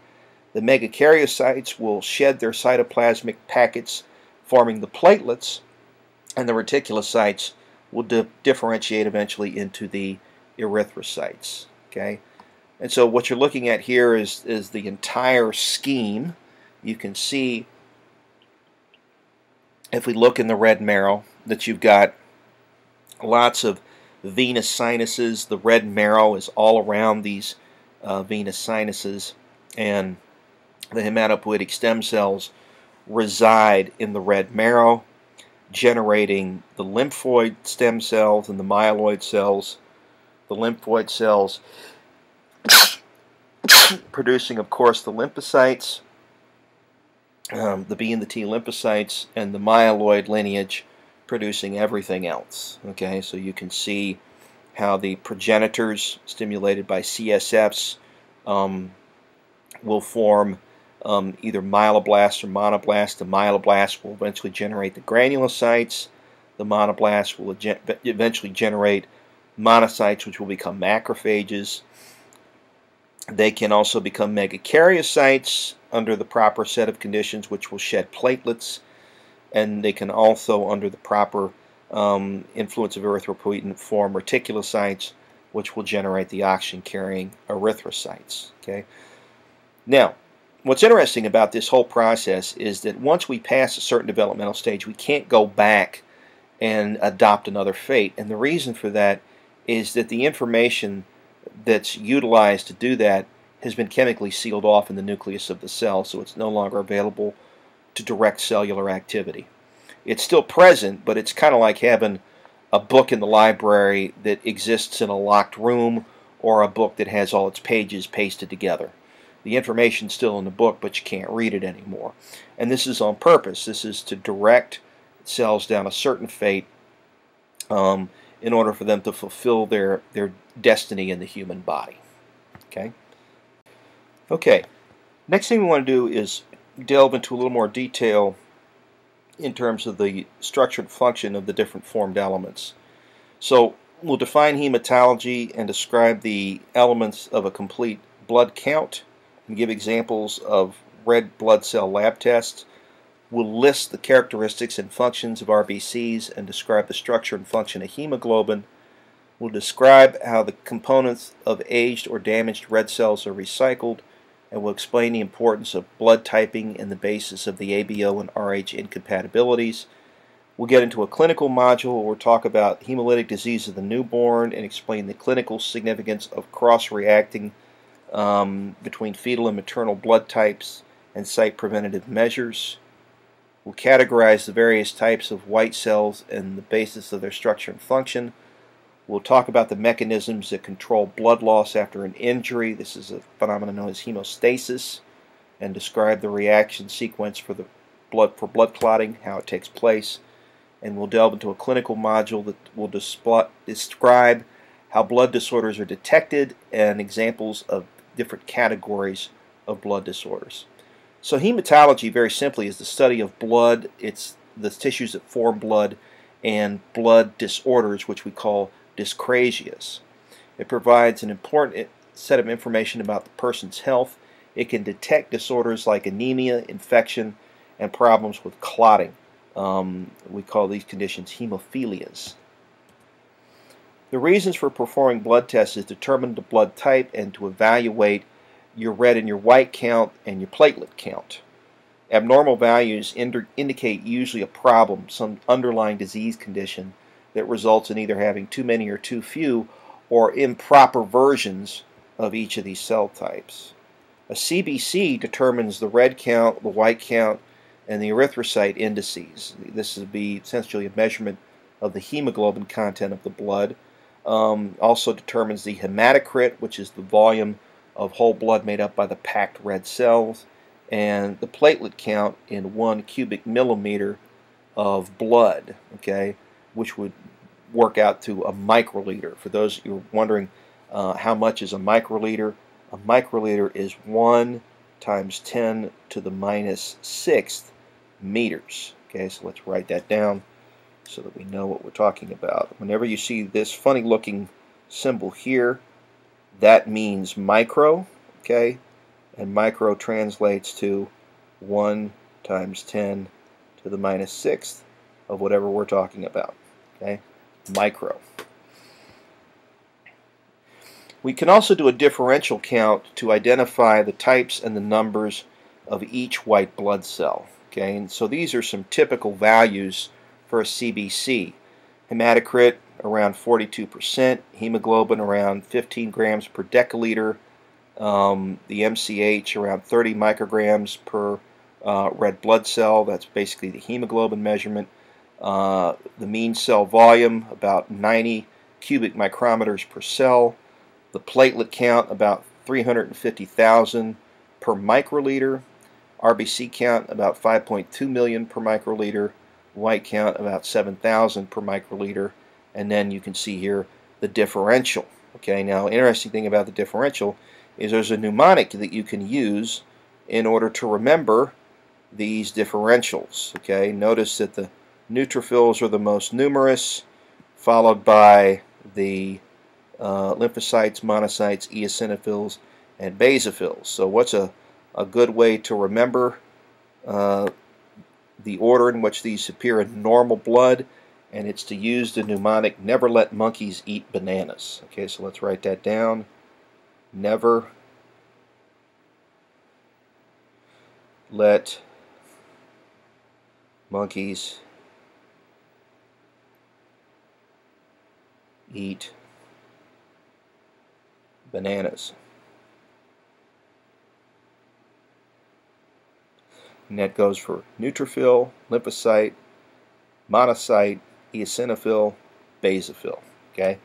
The megakaryocytes will shed their cytoplasmic packets, forming the platelets, and the reticulocytes will di differentiate eventually into the erythrocytes. Okay, and so what you're looking at here is is the entire scheme. You can see if we look in the red marrow that you've got lots of venous sinuses. The red marrow is all around these uh, venous sinuses, and the hematopoietic stem cells reside in the red marrow, generating the lymphoid stem cells and the myeloid cells. The lymphoid cells producing, of course, the lymphocytes, um, the B and the T lymphocytes, and the myeloid lineage producing everything else. Okay, so you can see how the progenitors stimulated by CSFs um, will form um, either myeloblasts or monoblasts. The myeloblasts will eventually generate the granulocytes. The monoblasts will eventually generate monocytes, which will become macrophages. They can also become megakaryocytes under the proper set of conditions, which will shed platelets and they can also, under the proper um, influence of erythropoietin, form reticulocytes, which will generate the oxygen-carrying erythrocytes. Okay. Now, what's interesting about this whole process is that once we pass a certain developmental stage, we can't go back and adopt another fate. And the reason for that is that the information that's utilized to do that has been chemically sealed off in the nucleus of the cell, so it's no longer available to direct cellular activity. It's still present, but it's kind of like having a book in the library that exists in a locked room or a book that has all its pages pasted together. The information's still in the book, but you can't read it anymore. And this is on purpose. This is to direct cells down a certain fate um, in order for them to fulfill their, their destiny in the human body. Okay? Okay. Next thing we want to do is delve into a little more detail in terms of the structure and function of the different formed elements. So we'll define hematology and describe the elements of a complete blood count and give examples of red blood cell lab tests. We'll list the characteristics and functions of RBCs and describe the structure and function of hemoglobin. We'll describe how the components of aged or damaged red cells are recycled and will explain the importance of blood typing and the basis of the ABO and RH incompatibilities. We'll get into a clinical module where we'll talk about hemolytic disease of the newborn and explain the clinical significance of cross-reacting um, between fetal and maternal blood types and cite preventative measures. We'll categorize the various types of white cells and the basis of their structure and function. We'll talk about the mechanisms that control blood loss after an injury. This is a phenomenon known as hemostasis, and describe the reaction sequence for the blood for blood clotting, how it takes place. And we'll delve into a clinical module that will describe how blood disorders are detected and examples of different categories of blood disorders. So hematology, very simply, is the study of blood. It's the tissues that form blood and blood disorders, which we call dyscrasias. It provides an important set of information about the person's health. It can detect disorders like anemia, infection, and problems with clotting. Um, we call these conditions hemophilias. The reasons for performing blood tests is to determine the blood type and to evaluate your red and your white count and your platelet count. Abnormal values indicate usually a problem, some underlying disease condition that results in either having too many or too few or improper versions of each of these cell types. A CBC determines the red count, the white count, and the erythrocyte indices. This would be essentially a measurement of the hemoglobin content of the blood. Um, also determines the hematocrit, which is the volume of whole blood made up by the packed red cells, and the platelet count in one cubic millimeter of blood, okay, which would work out to a microliter. For those you are wondering uh, how much is a microliter, a microliter is 1 times 10 to the minus sixth meters. Okay, so let's write that down so that we know what we're talking about. Whenever you see this funny looking symbol here, that means micro, okay, and micro translates to 1 times 10 to the minus minus sixth of whatever we're talking about, okay, micro. We can also do a differential count to identify the types and the numbers of each white blood cell. Okay, and so these are some typical values for a CBC. Hematocrit around 42%, hemoglobin around 15 grams per deciliter, um, the MCH around 30 micrograms per uh, red blood cell, that's basically the hemoglobin measurement, uh, the mean cell volume about 90 cubic micrometers per cell, the platelet count about 350,000 per microliter. RBC count about 5.2 million per microliter. White count about 7,000 per microliter. And then you can see here the differential. Okay, now interesting thing about the differential is there's a mnemonic that you can use in order to remember these differentials. Okay, notice that the neutrophils are the most numerous, followed by the uh, lymphocytes, monocytes, eosinophils, and basophils. So what's a, a good way to remember uh, the order in which these appear in normal blood? And it's to use the mnemonic, never let monkeys eat bananas. Okay, so let's write that down. Never let monkeys eat bananas. And that goes for neutrophil, lymphocyte, monocyte, eosinophil, basophil. Okay,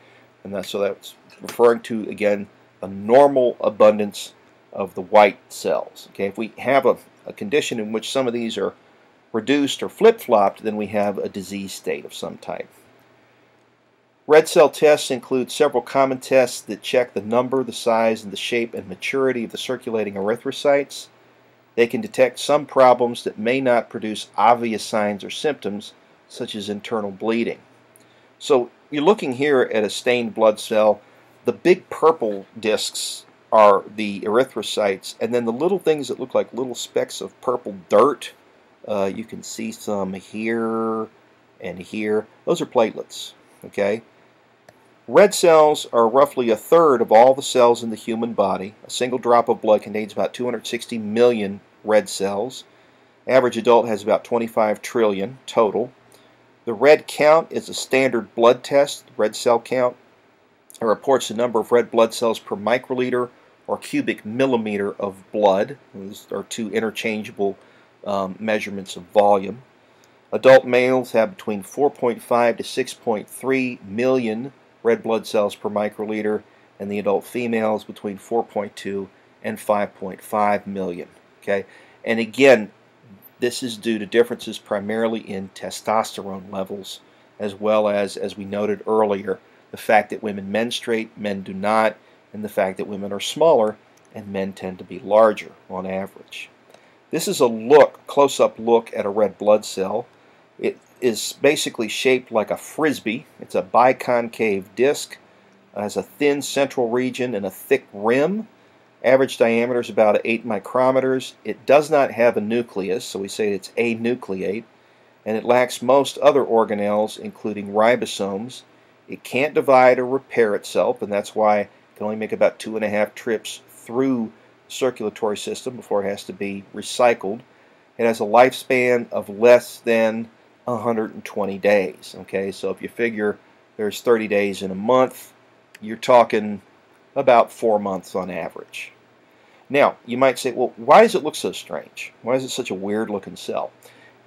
and that's so that's referring to again a normal abundance of the white cells. Okay, if we have a, a condition in which some of these are reduced or flip-flopped, then we have a disease state of some type. Red cell tests include several common tests that check the number, the size, and the shape and maturity of the circulating erythrocytes. They can detect some problems that may not produce obvious signs or symptoms, such as internal bleeding. So you're looking here at a stained blood cell. The big purple discs are the erythrocytes, and then the little things that look like little specks of purple dirt, uh, you can see some here and here. Those are platelets. Okay. Red cells are roughly a third of all the cells in the human body. A single drop of blood contains about 260 million red cells. Average adult has about 25 trillion total. The red count is a standard blood test, red cell count. It reports the number of red blood cells per microliter or cubic millimeter of blood. These are two interchangeable um, measurements of volume. Adult males have between 4.5 to 6.3 million red blood cells per microliter, and the adult females between 4.2 and 5.5 million. Okay, and again, this is due to differences primarily in testosterone levels, as well as, as we noted earlier, the fact that women menstruate, men do not, and the fact that women are smaller and men tend to be larger on average. This is a look, close-up look at a red blood cell. It is basically shaped like a frisbee. It's a biconcave disc, has a thin central region and a thick rim. Average diameter is about 8 micrometers. It does not have a nucleus, so we say it's anucleate, and it lacks most other organelles, including ribosomes. It can't divide or repair itself, and that's why it can only make about two and a half trips through the circulatory system before it has to be recycled. It has a lifespan of less than 120 days. Okay, so if you figure there's 30 days in a month, you're talking about four months on average. Now, you might say, well, why does it look so strange? Why is it such a weird looking cell?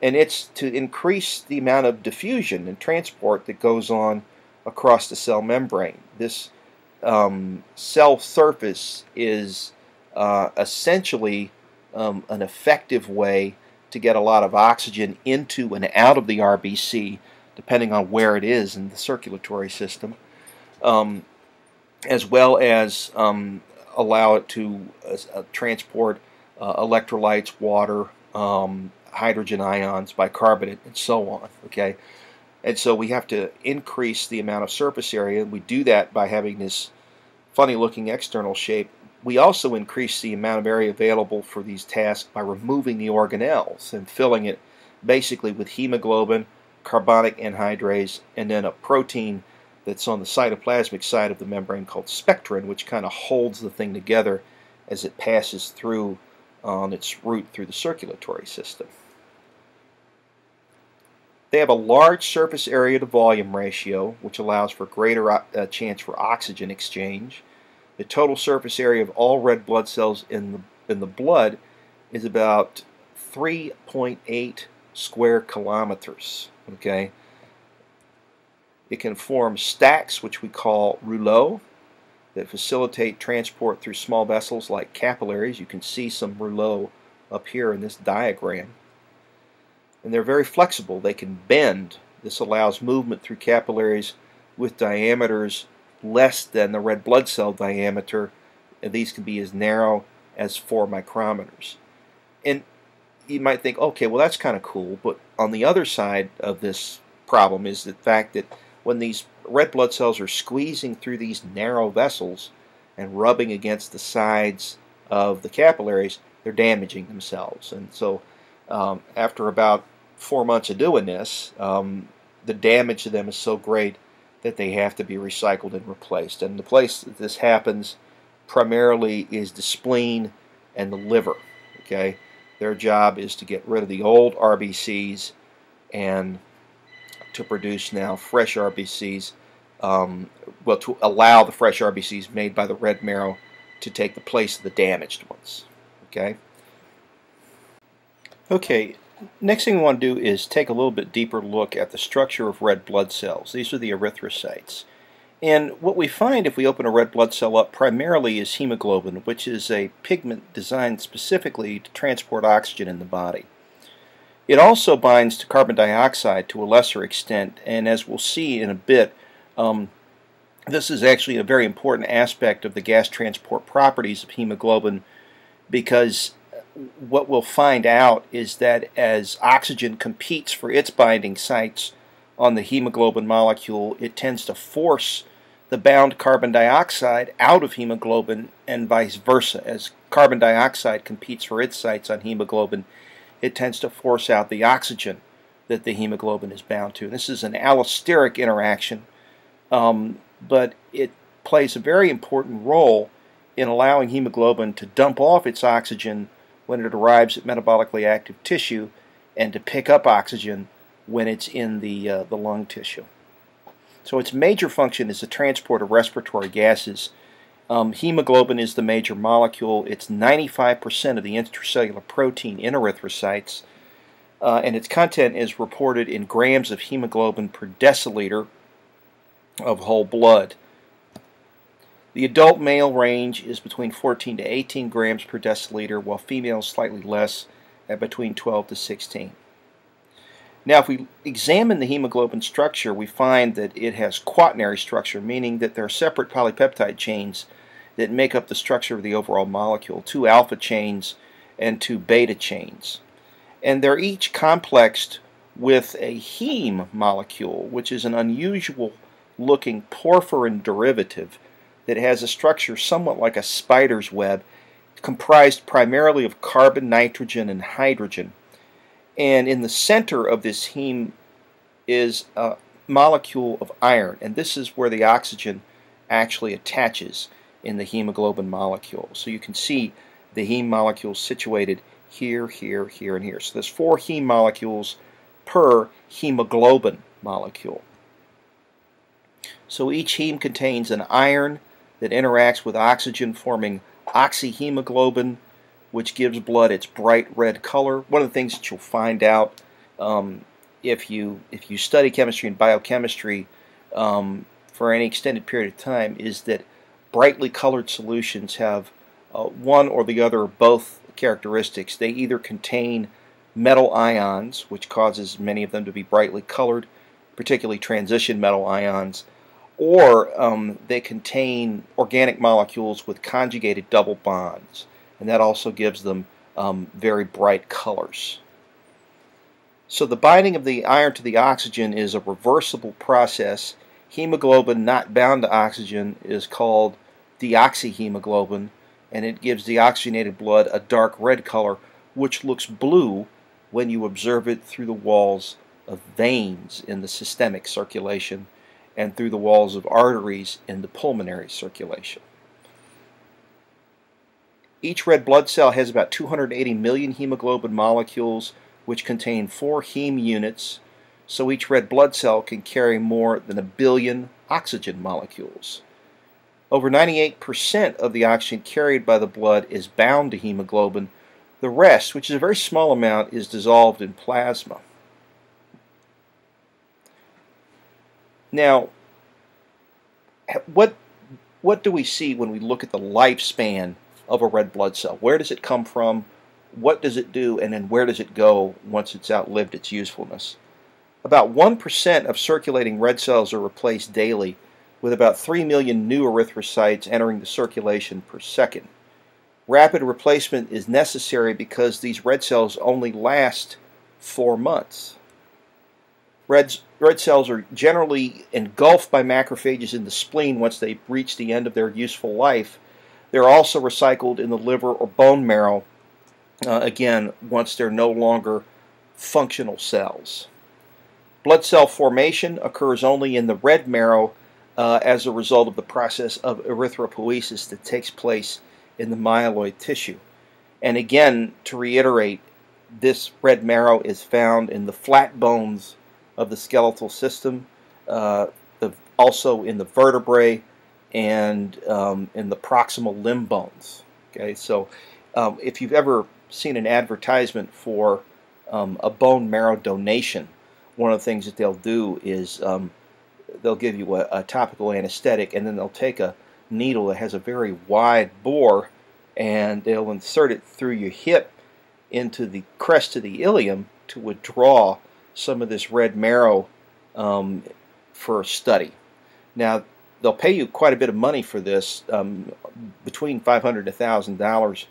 And it's to increase the amount of diffusion and transport that goes on across the cell membrane. This um, cell surface is uh, essentially um, an effective way to get a lot of oxygen into and out of the RBC, depending on where it is in the circulatory system, um, as well as um, allow it to uh, transport uh, electrolytes, water, um, hydrogen ions, bicarbonate, and so on. Okay, and so we have to increase the amount of surface area, we do that by having this funny-looking external shape we also increase the amount of area available for these tasks by removing the organelles and filling it basically with hemoglobin, carbonic anhydrase, and then a protein that's on the cytoplasmic side of the membrane called spectrin, which kind of holds the thing together as it passes through on its route through the circulatory system. They have a large surface area to volume ratio, which allows for greater uh, chance for oxygen exchange. The total surface area of all red blood cells in the, in the blood is about 3.8 square kilometers. Okay, It can form stacks, which we call rouleaux, that facilitate transport through small vessels like capillaries. You can see some rouleaux up here in this diagram. And they're very flexible. They can bend. This allows movement through capillaries with diameters less than the red blood cell diameter. And these can be as narrow as 4 micrometers. And you might think, okay, well that's kind of cool, but on the other side of this problem is the fact that when these red blood cells are squeezing through these narrow vessels and rubbing against the sides of the capillaries, they're damaging themselves. And so um, after about four months of doing this, um, the damage to them is so great that they have to be recycled and replaced. And the place that this happens primarily is the spleen and the liver. Okay, Their job is to get rid of the old RBCs and to produce now fresh RBCs, um, well, to allow the fresh RBCs made by the red marrow to take the place of the damaged ones. Okay. Okay, next thing we want to do is take a little bit deeper look at the structure of red blood cells. These are the erythrocytes. And what we find if we open a red blood cell up primarily is hemoglobin, which is a pigment designed specifically to transport oxygen in the body. It also binds to carbon dioxide to a lesser extent, and as we'll see in a bit, um, this is actually a very important aspect of the gas transport properties of hemoglobin because what we'll find out is that as oxygen competes for its binding sites on the hemoglobin molecule, it tends to force the bound carbon dioxide out of hemoglobin and vice versa. As carbon dioxide competes for its sites on hemoglobin, it tends to force out the oxygen that the hemoglobin is bound to. This is an allosteric interaction, um, but it plays a very important role in allowing hemoglobin to dump off its oxygen when it arrives at metabolically active tissue and to pick up oxygen when it's in the, uh, the lung tissue. So its major function is the transport of respiratory gases. Um, hemoglobin is the major molecule. It's 95% of the intracellular protein in erythrocytes, uh, and its content is reported in grams of hemoglobin per deciliter of whole blood. The adult male range is between 14 to 18 grams per deciliter, while females slightly less at between 12 to 16. Now, if we examine the hemoglobin structure, we find that it has quaternary structure, meaning that there are separate polypeptide chains that make up the structure of the overall molecule, two alpha chains and two beta chains. And they're each complexed with a heme molecule, which is an unusual looking porphyrin derivative that has a structure somewhat like a spider's web, comprised primarily of carbon, nitrogen, and hydrogen. And in the center of this heme is a molecule of iron, and this is where the oxygen actually attaches in the hemoglobin molecule. So you can see the heme molecule situated here, here, here, and here. So there's four heme molecules per hemoglobin molecule. So each heme contains an iron, that interacts with oxygen forming oxyhemoglobin, which gives blood its bright red color. One of the things that you'll find out um, if you if you study chemistry and biochemistry, um, for any extended period of time is that brightly colored solutions have uh, one or the other of both characteristics. They either contain metal ions, which causes many of them to be brightly colored, particularly transition metal ions, or um, they contain organic molecules with conjugated double bonds, and that also gives them um, very bright colors. So the binding of the iron to the oxygen is a reversible process. Hemoglobin not bound to oxygen is called deoxyhemoglobin, and it gives deoxygenated blood a dark red color, which looks blue when you observe it through the walls of veins in the systemic circulation and through the walls of arteries in the pulmonary circulation. Each red blood cell has about 280 million hemoglobin molecules which contain four heme units, so each red blood cell can carry more than a billion oxygen molecules. Over 98% of the oxygen carried by the blood is bound to hemoglobin. The rest, which is a very small amount, is dissolved in plasma. Now, what what do we see when we look at the lifespan of a red blood cell? Where does it come from? What does it do? And then where does it go once it's outlived its usefulness? About 1% of circulating red cells are replaced daily, with about 3 million new erythrocytes entering the circulation per second. Rapid replacement is necessary because these red cells only last four months. Red, red cells are generally engulfed by macrophages in the spleen once they reach the end of their useful life. They're also recycled in the liver or bone marrow, uh, again, once they're no longer functional cells. Blood cell formation occurs only in the red marrow uh, as a result of the process of erythropoiesis that takes place in the myeloid tissue. And again, to reiterate, this red marrow is found in the flat bones of the skeletal system, uh, the, also in the vertebrae and um, in the proximal limb bones. Okay, so um, if you've ever seen an advertisement for um, a bone marrow donation, one of the things that they'll do is um, they'll give you a, a, topical anesthetic and then they'll take a needle that has a very wide bore and they'll insert it through your hip into the crest of the ilium to withdraw some of this red marrow um, for study. Now, they'll pay you quite a bit of money for this, um, between $500 to $1,000,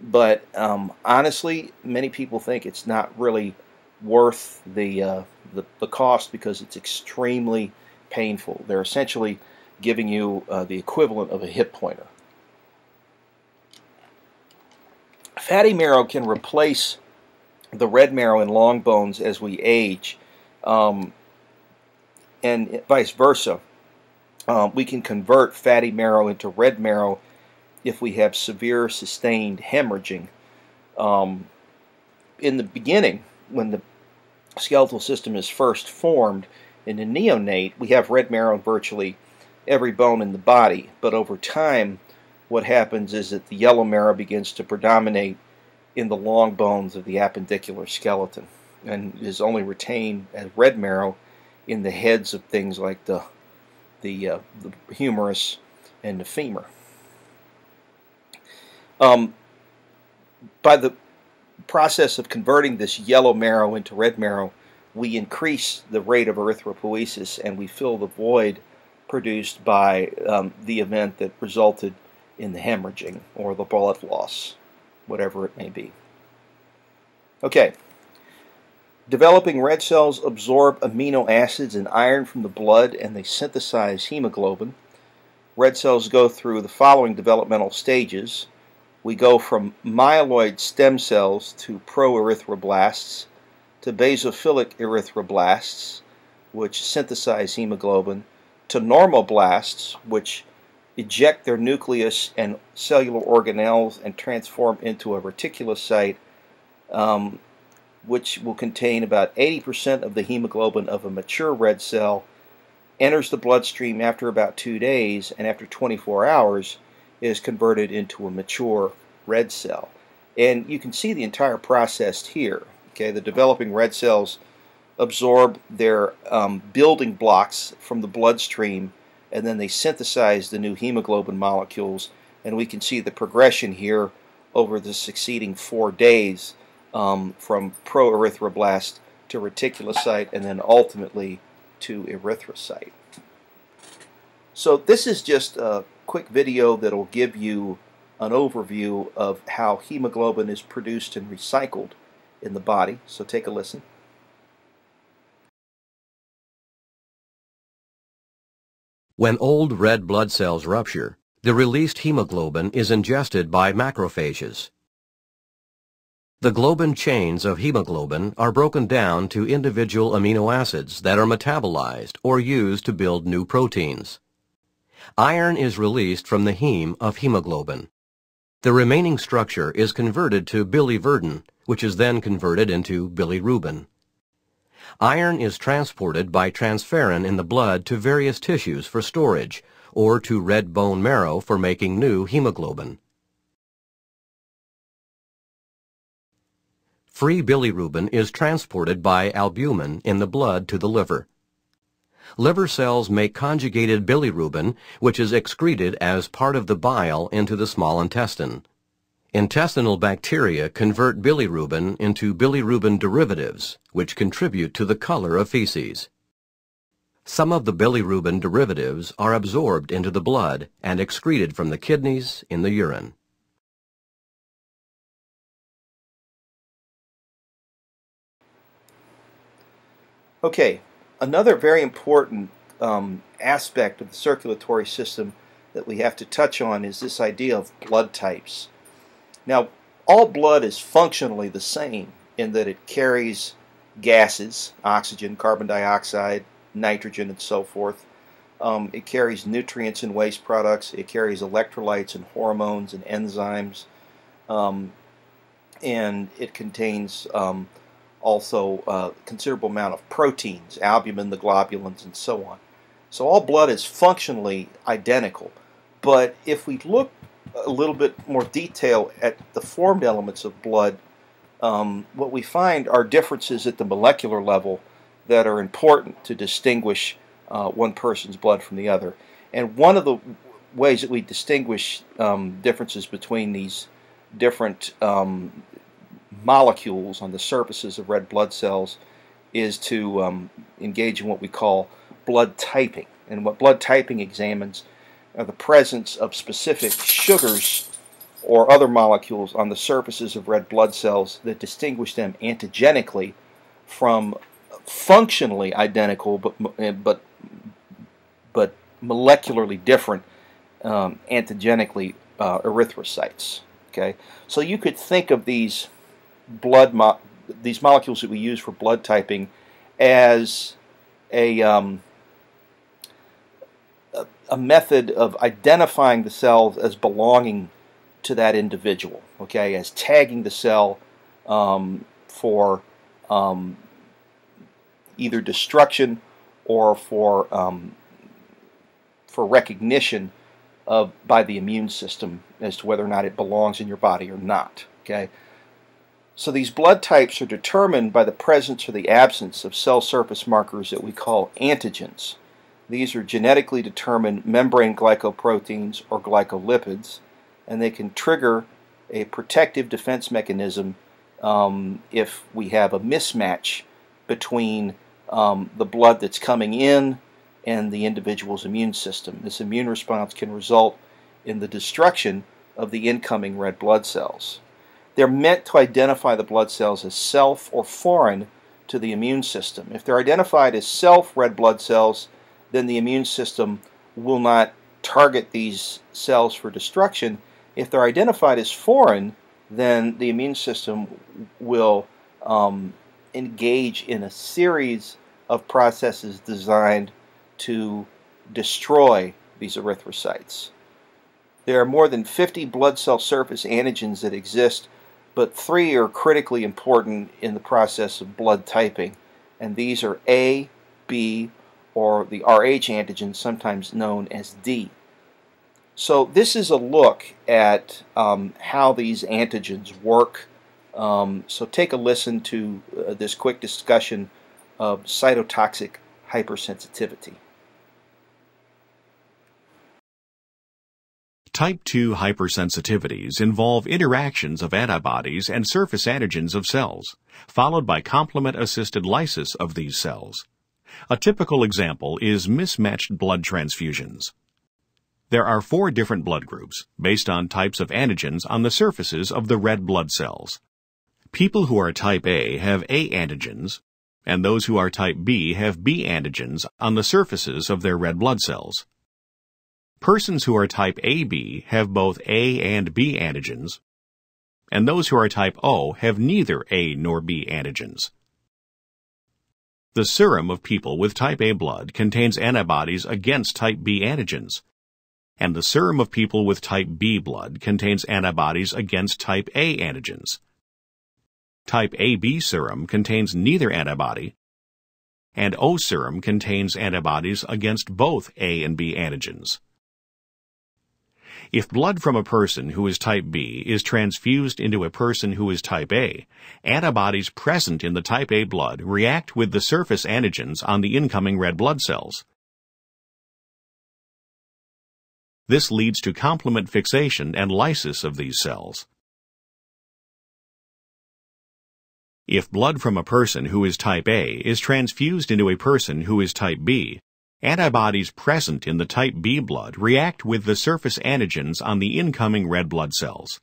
but um, honestly, many people think it's not really worth the, uh, the, the, cost because it's extremely painful. They're essentially giving you uh, the equivalent of a hip pointer. Fatty marrow can replace the red marrow in long bones as we age, um, and vice versa. Um, we can convert fatty marrow into red marrow if we have severe sustained hemorrhaging. Um, in the beginning, when the skeletal system is first formed, in the neonate, we have red marrow in virtually every bone in the body, but over time, what happens is that the yellow marrow begins to predominate in the long bones of the appendicular skeleton and is only retained as red marrow in the heads of things like the the, uh, the humerus and the femur. Um, by the process of converting this yellow marrow into red marrow, we increase the rate of erythropoiesis and we fill the void produced by um, the event that resulted in the hemorrhaging or the blood loss whatever it may be. Okay. Developing red cells absorb amino acids and iron from the blood and they synthesize hemoglobin. Red cells go through the following developmental stages. We go from myeloid stem cells to proerythroblasts to basophilic erythroblasts, which synthesize hemoglobin, to normoblasts, which eject their nucleus and cellular organelles and transform into a reticulocyte, um, which will contain about 80% of the hemoglobin of a mature red cell, enters the bloodstream after about two days, and after 24 hours is converted into a mature red cell. And you can see the entire process here. Okay, the developing red cells absorb their um, building blocks from the bloodstream and then they synthesize the new hemoglobin molecules, and we can see the progression here over the succeeding four days um, from proerythroblast to reticulocyte and then ultimately to erythrocyte. So this is just a quick video that will give you an overview of how hemoglobin is produced and recycled in the body. So take a listen. When old red blood cells rupture, the released hemoglobin is ingested by macrophages. The globin chains of hemoglobin are broken down to individual amino acids that are metabolized or used to build new proteins. Iron is released from the heme of hemoglobin. The remaining structure is converted to biliverdin, which is then converted into bilirubin. Iron is transported by transferrin in the blood to various tissues for storage, or to red bone marrow for making new hemoglobin. Free bilirubin is transported by albumin in the blood to the liver. Liver cells make conjugated bilirubin, which is excreted as part of the bile into the small intestine. Intestinal bacteria convert bilirubin into bilirubin derivatives, which contribute to the color of feces. Some of the bilirubin derivatives are absorbed into the blood and excreted from the kidneys in the urine. Okay, another very important um, aspect of the circulatory system that we have to touch on is this idea of blood types. Now, all blood is functionally the same in that it carries gases, oxygen, carbon dioxide, nitrogen, and so forth. Um, it carries nutrients and waste products. It carries electrolytes and hormones and enzymes. Um, and it contains um, also a considerable amount of proteins, albumin, the globulins, and so on. So all blood is functionally identical. But if we look a little bit more detail at the formed elements of blood, um, what we find are differences at the molecular level that are important to distinguish uh, one person's blood from the other. And one of the ways that we distinguish um, differences between these different um, molecules on the surfaces of red blood cells is to um, engage in what we call blood typing. And what blood typing examines are the presence of specific sugars or other molecules on the surfaces of red blood cells that distinguish them antigenically from functionally identical but eh, but but molecularly different um, antigenically uh, erythrocytes. Okay, so you could think of these blood mo these molecules that we use for blood typing as a, um, a, method of identifying the cells as belonging to that individual. Okay, as tagging the cell um, for um, either destruction or for um, for recognition of by the immune system as to whether or not it belongs in your body or not. Okay, so these blood types are determined by the presence or the absence of cell surface markers that we call antigens. These are genetically determined membrane glycoproteins or glycolipids, and they can trigger a protective defense mechanism um, if we have a mismatch between um, the blood that's coming in and the individual's immune system. This immune response can result in the destruction of the incoming red blood cells. They're meant to identify the blood cells as self or foreign to the immune system. If they're identified as self red blood cells, then the immune system will not target these cells for destruction. If they're identified as foreign, then the immune system will um, engage in a series of processes designed to destroy these erythrocytes. There are more than 50 blood cell surface antigens that exist but three are critically important in the process of blood typing, and these are A, B, or the Rh antigen, sometimes known as D. So this is a look at um, how these antigens work. Um, so take a listen to uh, this quick discussion of cytotoxic hypersensitivity. Type 2 hypersensitivities involve interactions of antibodies and surface antigens of cells, followed by complement-assisted lysis of these cells. A typical example is mismatched blood transfusions. There are four different blood groups based on types of antigens on the surfaces of the red blood cells. People who are type A have A antigens, and those who are type B have B antigens on the surfaces of their red blood cells. Persons who are type AB have both A and B antigens, and those who are type O have neither A nor B antigens. The serum of people with type A blood contains antibodies against type B antigens, and the serum of people with type B blood contains antibodies against type A antigens. Type AB serum contains neither antibody, and O serum contains antibodies against both A and B antigens. If blood from a person who is type B is transfused into a person who is type A, antibodies present in the type A blood react with the surface antigens on the incoming red blood cells. This leads to complement fixation and lysis of these cells. If blood from a person who is type A is transfused into a person who is type B, antibodies present in the type B blood react with the surface antigens on the incoming red blood cells.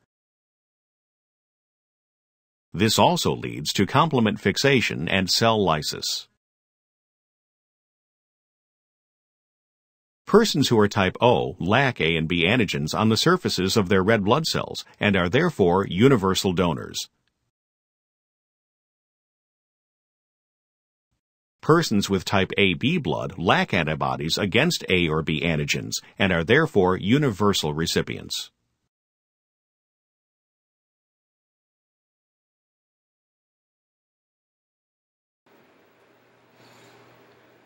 This also leads to complement fixation and cell lysis. Persons who are type O lack A and B antigens on the surfaces of their red blood cells and are therefore universal donors. Persons with type AB blood lack antibodies against A or B antigens and are therefore universal recipients.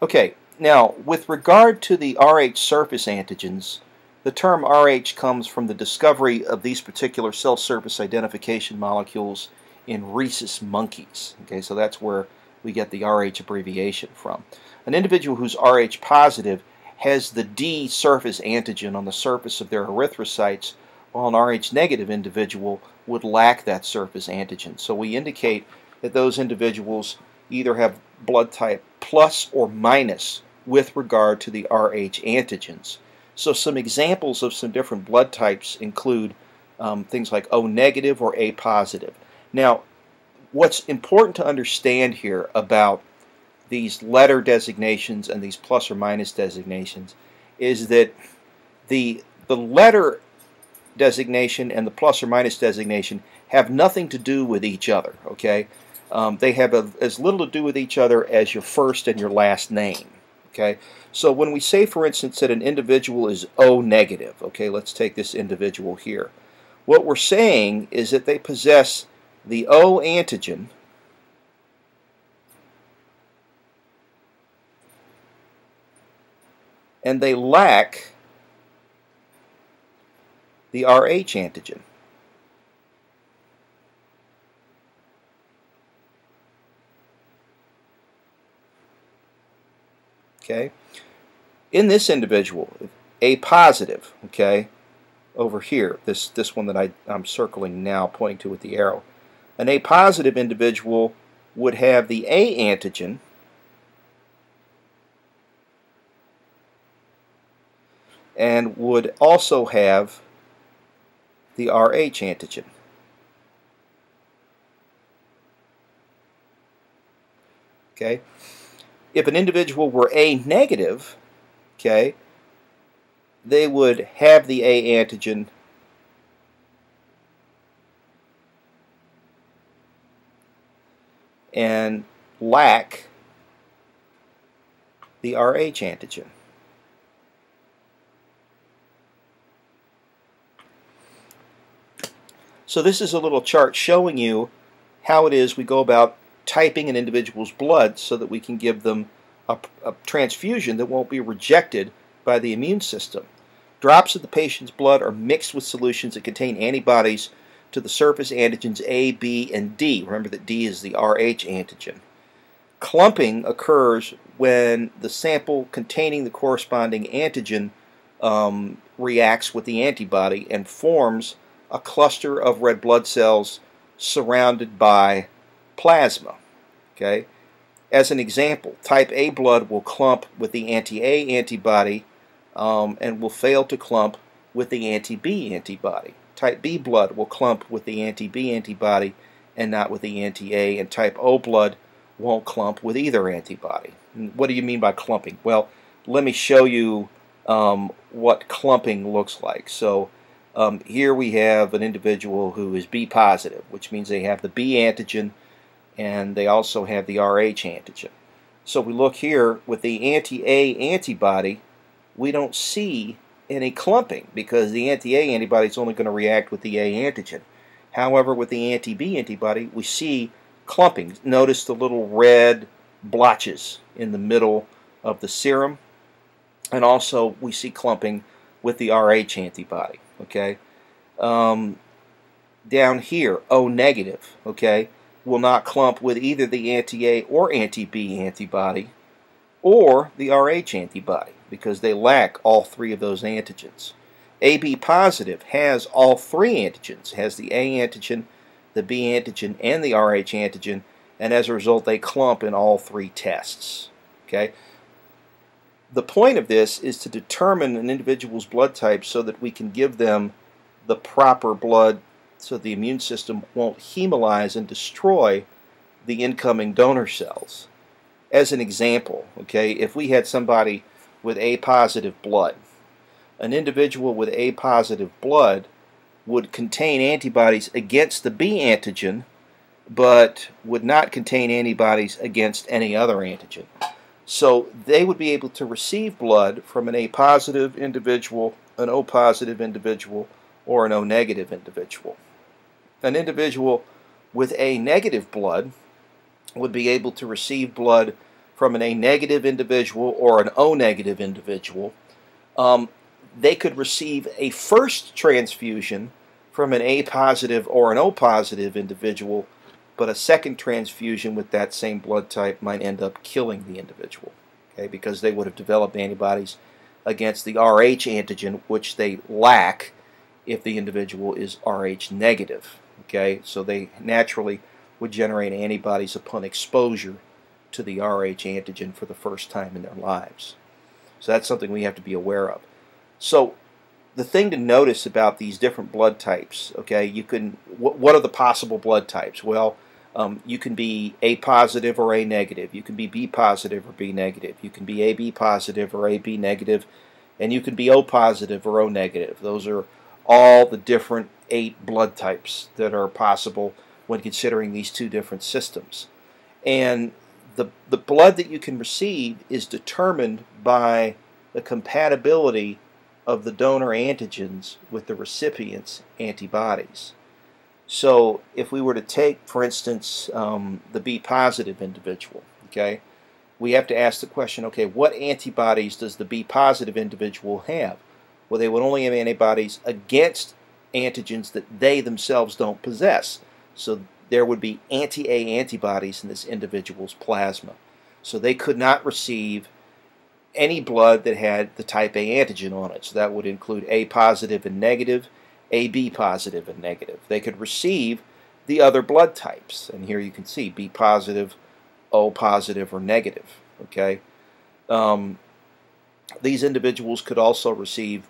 Okay, now with regard to the Rh surface antigens, the term Rh comes from the discovery of these particular cell surface identification molecules in rhesus monkeys. Okay, so that's where we get the Rh abbreviation from. An individual who's Rh positive has the D surface antigen on the surface of their erythrocytes, while an Rh negative individual would lack that surface antigen. So we indicate that those individuals either have blood type plus or minus with regard to the Rh antigens. So some examples of some different blood types include um, things like O negative or A positive. Now, what's important to understand here about these letter designations and these plus or minus designations is that the the letter designation and the plus or minus designation have nothing to do with each other okay? Um, they have a, as little to do with each other as your first and your last name okay? So when we say for instance that an individual is O negative okay let's take this individual here. What we're saying is that they possess the O antigen and they lack the Rh antigen. Okay. In this individual, A positive, okay, over here, this, this one that I, I'm circling now, pointing to with the arrow, an A positive individual would have the A antigen and would also have the Rh antigen. Okay. If an individual were A negative, okay, they would have the A antigen and lack the Rh antigen. So this is a little chart showing you how it is we go about typing an individual's blood so that we can give them a, a, transfusion that won't be rejected by the immune system. Drops of the patient's blood are mixed with solutions that contain antibodies to the surface antigens A, B, and D. Remember that D is the Rh antigen. Clumping occurs when the sample containing the corresponding antigen um, reacts with the antibody and forms a cluster of red blood cells surrounded by plasma. Okay, as an example, type A blood will clump with the anti-A antibody um, and will fail to clump with the anti-B antibody. Type B blood will clump with the anti-B antibody and not with the anti-A, and type O blood won't clump with either antibody. What do you mean by clumping? Well, let me show you um, what clumping looks like. So um, here we have an individual who is B positive, which means they have the B antigen and they also have the Rh antigen. So we look here with the anti-A antibody, we don't see any clumping because the anti-A antibody is only going to react with the A antigen. However, with the anti-B antibody, we see clumping. Notice the little red blotches in the middle of the serum. And also, we see clumping with the Rh antibody. Okay. Um, down here, O negative. Okay, will not clump with either the anti-A or anti-B antibody or the Rh antibody because they lack all three of those antigens. AB positive has all three antigens, has the A antigen, the B antigen, and the Rh antigen, and as a result they clump in all three tests. Okay. The point of this is to determine an individual's blood type so that we can give them the proper blood so the immune system won't hemolyze and destroy the incoming donor cells. As an example, okay, if we had somebody with A positive blood, an individual with A positive blood would contain antibodies against the B antigen, but would not contain antibodies against any other antigen. So they would be able to receive blood from an A positive individual, an O positive individual, or an O negative individual. An individual with A negative blood would be able to receive blood from an A negative individual or an O negative individual. Um, they could receive a first transfusion from an A positive or an O positive individual, but a second transfusion with that same blood type might end up killing the individual, okay, because they would have developed antibodies against the Rh antigen, which they lack if the individual is Rh negative, okay, so they naturally would generate antibodies upon exposure to the Rh antigen for the first time in their lives. So that's something we have to be aware of. So the thing to notice about these different blood types, okay, you can, what, what are the possible blood types? Well, um, you can be A positive or A negative. You can be B positive or B negative. You can be AB positive or AB negative. And you can be O positive or O negative. Those are all the different eight blood types that are possible when considering these two different systems. And the, the blood that you can receive is determined by the compatibility of the donor antigens with the recipient's antibodies. So if we were to take, for instance, um, the B positive individual, okay, we have to ask the question, okay, what antibodies does the B positive individual have? Well, they would only have antibodies against antigens that they themselves don't possess. So there would be anti-A antibodies in this individual's plasma. So they could not receive any blood that had the type A antigen on it. So that would include A positive and negative, AB positive and negative. They could receive the other blood types. And here you can see B positive, O positive, or negative. Okay. Um, these individuals could also receive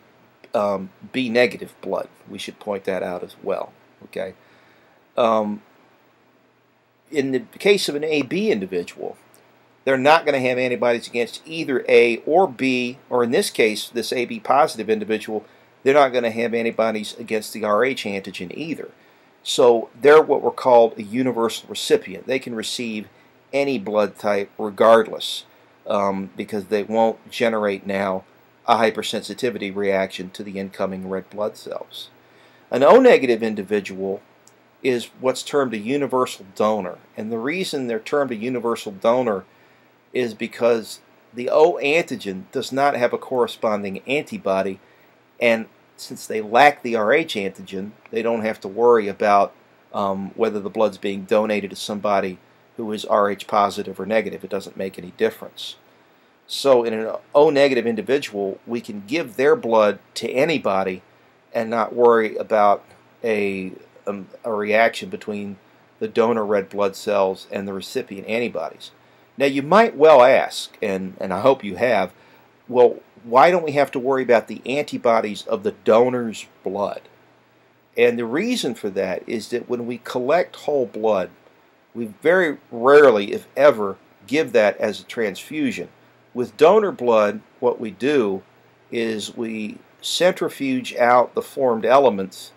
um, B negative blood. We should point that out as well. Okay. Um, in the case of an AB individual, they're not going to have antibodies against either A or B, or in this case, this AB positive individual, they're not going to have antibodies against the Rh antigen either. So they're what we're called a universal recipient. They can receive any blood type regardless um, because they won't generate now a hypersensitivity reaction to the incoming red blood cells. An O-negative individual is what's termed a universal donor. And the reason they're termed a universal donor is because the O antigen does not have a corresponding antibody, and since they lack the Rh antigen, they don't have to worry about um, whether the blood's being donated to somebody who is Rh positive or negative. It doesn't make any difference. So in an O negative individual, we can give their blood to anybody and not worry about a, um, a reaction between the donor red blood cells and the recipient antibodies. Now you might well ask, and, and I hope you have, well, why don't we have to worry about the antibodies of the donor's blood? And the reason for that is that when we collect whole blood, we very rarely, if ever, give that as a transfusion. With donor blood, what we do is we centrifuge out the formed elements,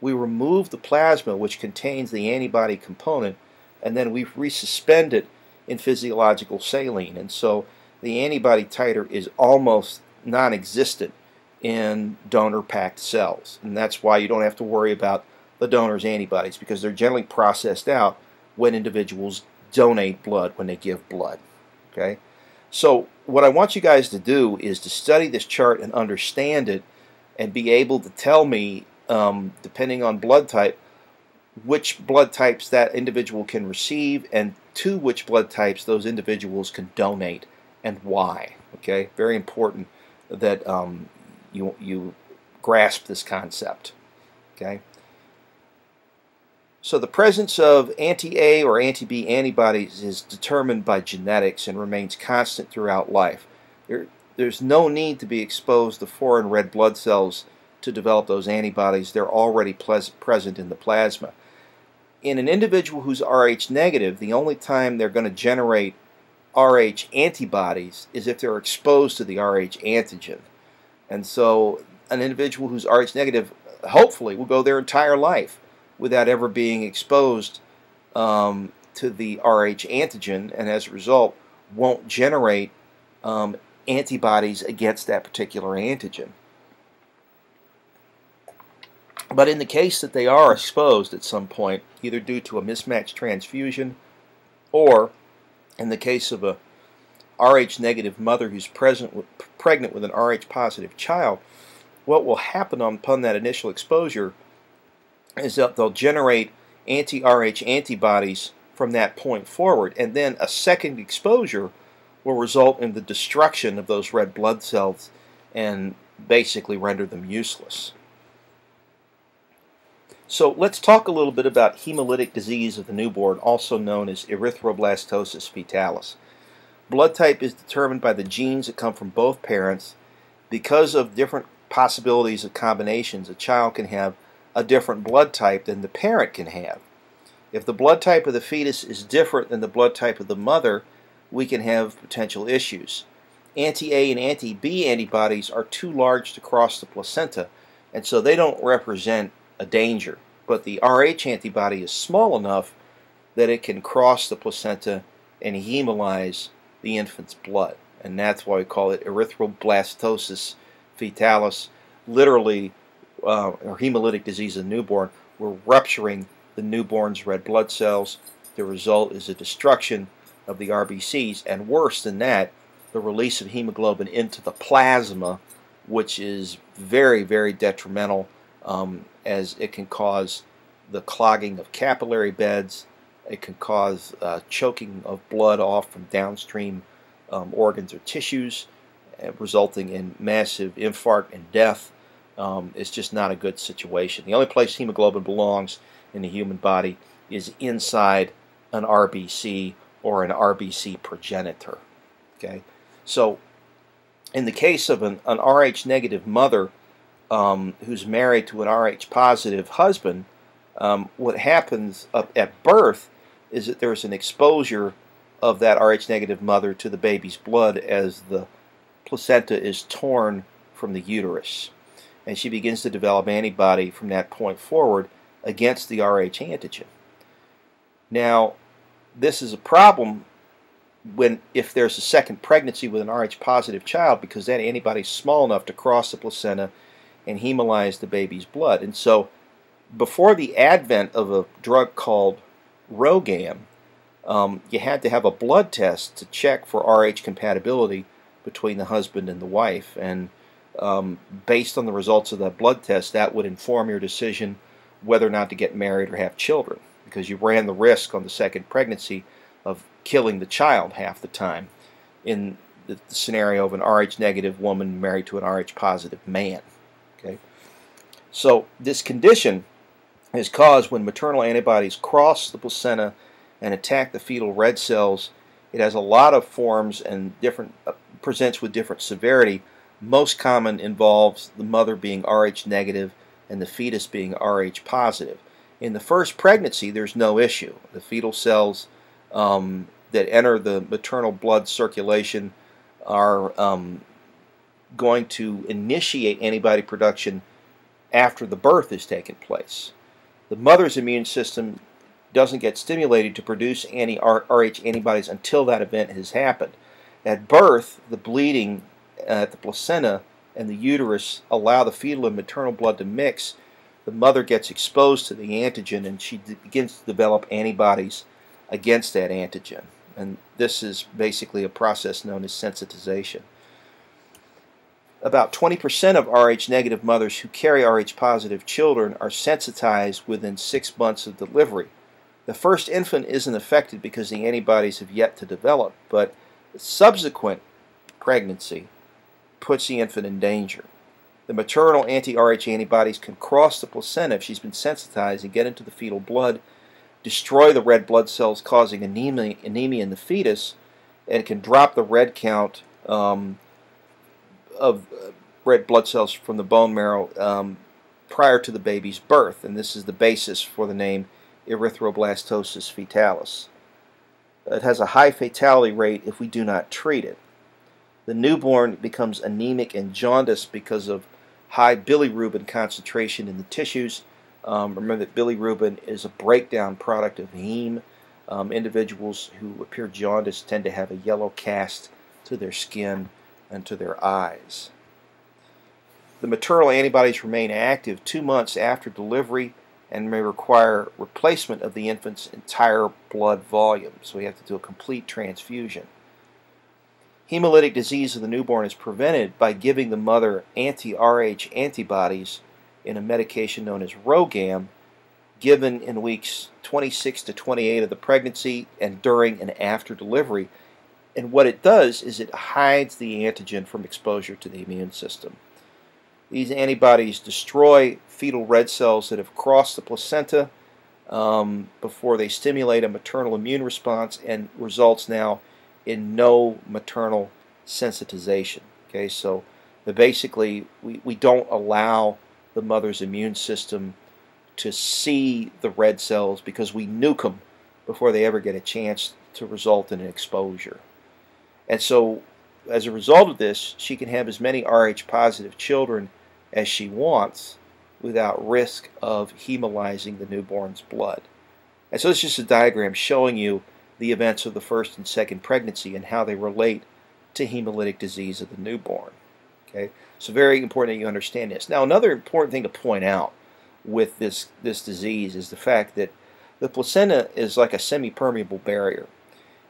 we remove the plasma which contains the antibody component, and then we resuspend it in physiological saline. And so the antibody titer is almost non-existent in donor-packed cells. And that's why you don't have to worry about the donor's antibodies because they're generally processed out when individuals donate blood, when they give blood. Okay? So what I want you guys to do is to study this chart and understand it and be able to tell me, um, depending on blood type, which blood types that individual can receive and to which blood types those individuals can donate and why. Okay, very important that um, you you grasp this concept. Okay. So the presence of anti-A or anti-B antibodies is determined by genetics and remains constant throughout life. There, there's no need to be exposed to foreign red blood cells to develop those antibodies. They're already present in the plasma. In an individual who's Rh negative, the only time they're going to generate Rh antibodies is if they're exposed to the Rh antigen. And so an individual who's Rh negative hopefully will go their entire life without ever being exposed um, to the Rh antigen and as a result won't generate um, antibodies against that particular antigen. But in the case that they are exposed at some point, either due to a mismatched transfusion or in the case of a Rh negative mother who's present, pregnant with an Rh positive child, what will happen upon that initial exposure is that they'll generate anti-Rh antibodies from that point forward, and then a second exposure will result in the destruction of those red blood cells and basically render them useless. So let's talk a little bit about hemolytic disease of the newborn, also known as erythroblastosis fetalis. Blood type is determined by the genes that come from both parents. Because of different possibilities of combinations, a child can have a different blood type than the parent can have. If the blood type of the fetus is different than the blood type of the mother, we can have potential issues. Anti-A and anti-B antibodies are too large to cross the placenta, and so they don't represent a danger. But the Rh antibody is small enough that it can cross the placenta and hemolyze the infant's blood. And that's why we call it erythroblastosis fetalis, literally, uh, or hemolytic disease of the newborn. We're rupturing the newborn's red blood cells. The result is a destruction of the RBCs, and worse than that, the release of hemoglobin into the plasma, which is very, very detrimental um, as it can cause the clogging of capillary beds. It can cause uh, choking of blood off from downstream um, organs or tissues, uh, resulting in massive infarct and death. Um, it's just not a good situation. The only place hemoglobin belongs in the human body is inside an RBC or an RBC progenitor. Okay, so in the case of an, an Rh negative mother, um, who's married to an Rh positive husband, um, what happens at birth is that there's an exposure of that Rh negative mother to the baby's blood as the placenta is torn from the uterus. And she begins to develop antibody from that point forward against the Rh antigen. Now, this is a problem when if there's a second pregnancy with an Rh positive child because that antibody is small enough to cross the placenta and hemolyze the baby's blood. And so before the advent of a drug called RhoGAM, um, you had to have a blood test to check for Rh compatibility between the husband and the wife. And um, based on the results of that blood test, that would inform your decision whether or not to get married or have children, because you ran the risk on the second pregnancy of killing the child half the time. In the, the scenario of an Rh negative woman married to an Rh positive man. Okay, so this condition is caused when maternal antibodies cross the placenta and attack the fetal red cells. It has a lot of forms and different uh, presents with different severity. Most common involves the mother being Rh negative and the fetus being Rh positive. In the first pregnancy, there's no issue. The fetal cells um, that enter the maternal blood circulation are um, going to initiate antibody production after the birth has taken place. The mother's immune system doesn't get stimulated to produce anti-Rh antibodies until that event has happened. At birth, the bleeding uh, at the placenta and the uterus allow the fetal and maternal blood to mix. The mother gets exposed to the antigen and she begins to develop antibodies against that antigen. And this is basically a process known as sensitization. About 20% of Rh negative mothers who carry Rh positive children are sensitized within six months of delivery. The first infant isn't affected because the antibodies have yet to develop, but subsequent pregnancy puts the infant in danger. The maternal anti-Rh antibodies can cross the placenta if she's been sensitized and get into the fetal blood, destroy the red blood cells causing anemia, anemia in the fetus, and can drop the red count um, of uh, red blood cells from the bone marrow um, prior to the baby's birth. And this is the basis for the name erythroblastosis fetalis. It has a high fatality rate if we do not treat it. The newborn becomes anemic and jaundiced because of high bilirubin concentration in the tissues. Um, remember that bilirubin is a breakdown product of heme. Um, individuals who appear jaundiced tend to have a yellow cast to their skin and to their eyes. The maternal antibodies remain active two months after delivery and may require replacement of the infant's entire blood volume. So we have to do a complete transfusion. Hemolytic disease of the newborn is prevented by giving the mother anti-Rh antibodies in a medication known as RhoGAM, given in weeks 26 to 28 of the pregnancy and during and after delivery. And what it does is it hides the antigen from exposure to the immune system. These antibodies destroy fetal red cells that have crossed the placenta um, before they stimulate a maternal immune response and results now in no maternal sensitization. Okay, so basically we, we don't allow the mother's immune system to see the red cells because we nuke them before they ever get a chance to result in an exposure. And so as a result of this, she can have as many Rh positive children as she wants without risk of hemolyzing the newborn's blood. And so this is just a diagram showing you the events of the first and second pregnancy and how they relate to hemolytic disease of the newborn. Okay, so very important that you understand this. Now, another important thing to point out with this this disease is the fact that the placenta is like a semi-permeable barrier,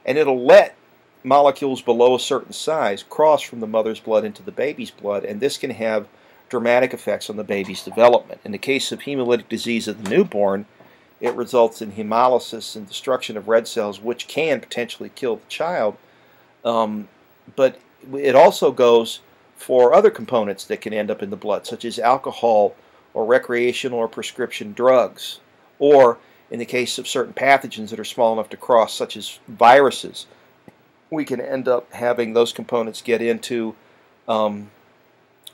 and it'll let molecules below a certain size cross from the mother's blood into the baby's blood, and this can have dramatic effects on the baby's development. In the case of hemolytic disease of the newborn, it results in hemolysis and destruction of red cells, which can potentially kill the child. Um, but it also goes for other components that can end up in the blood, such as alcohol or recreational or prescription drugs, or in the case of certain pathogens that are small enough to cross, such as viruses, we can end up having those components get into um,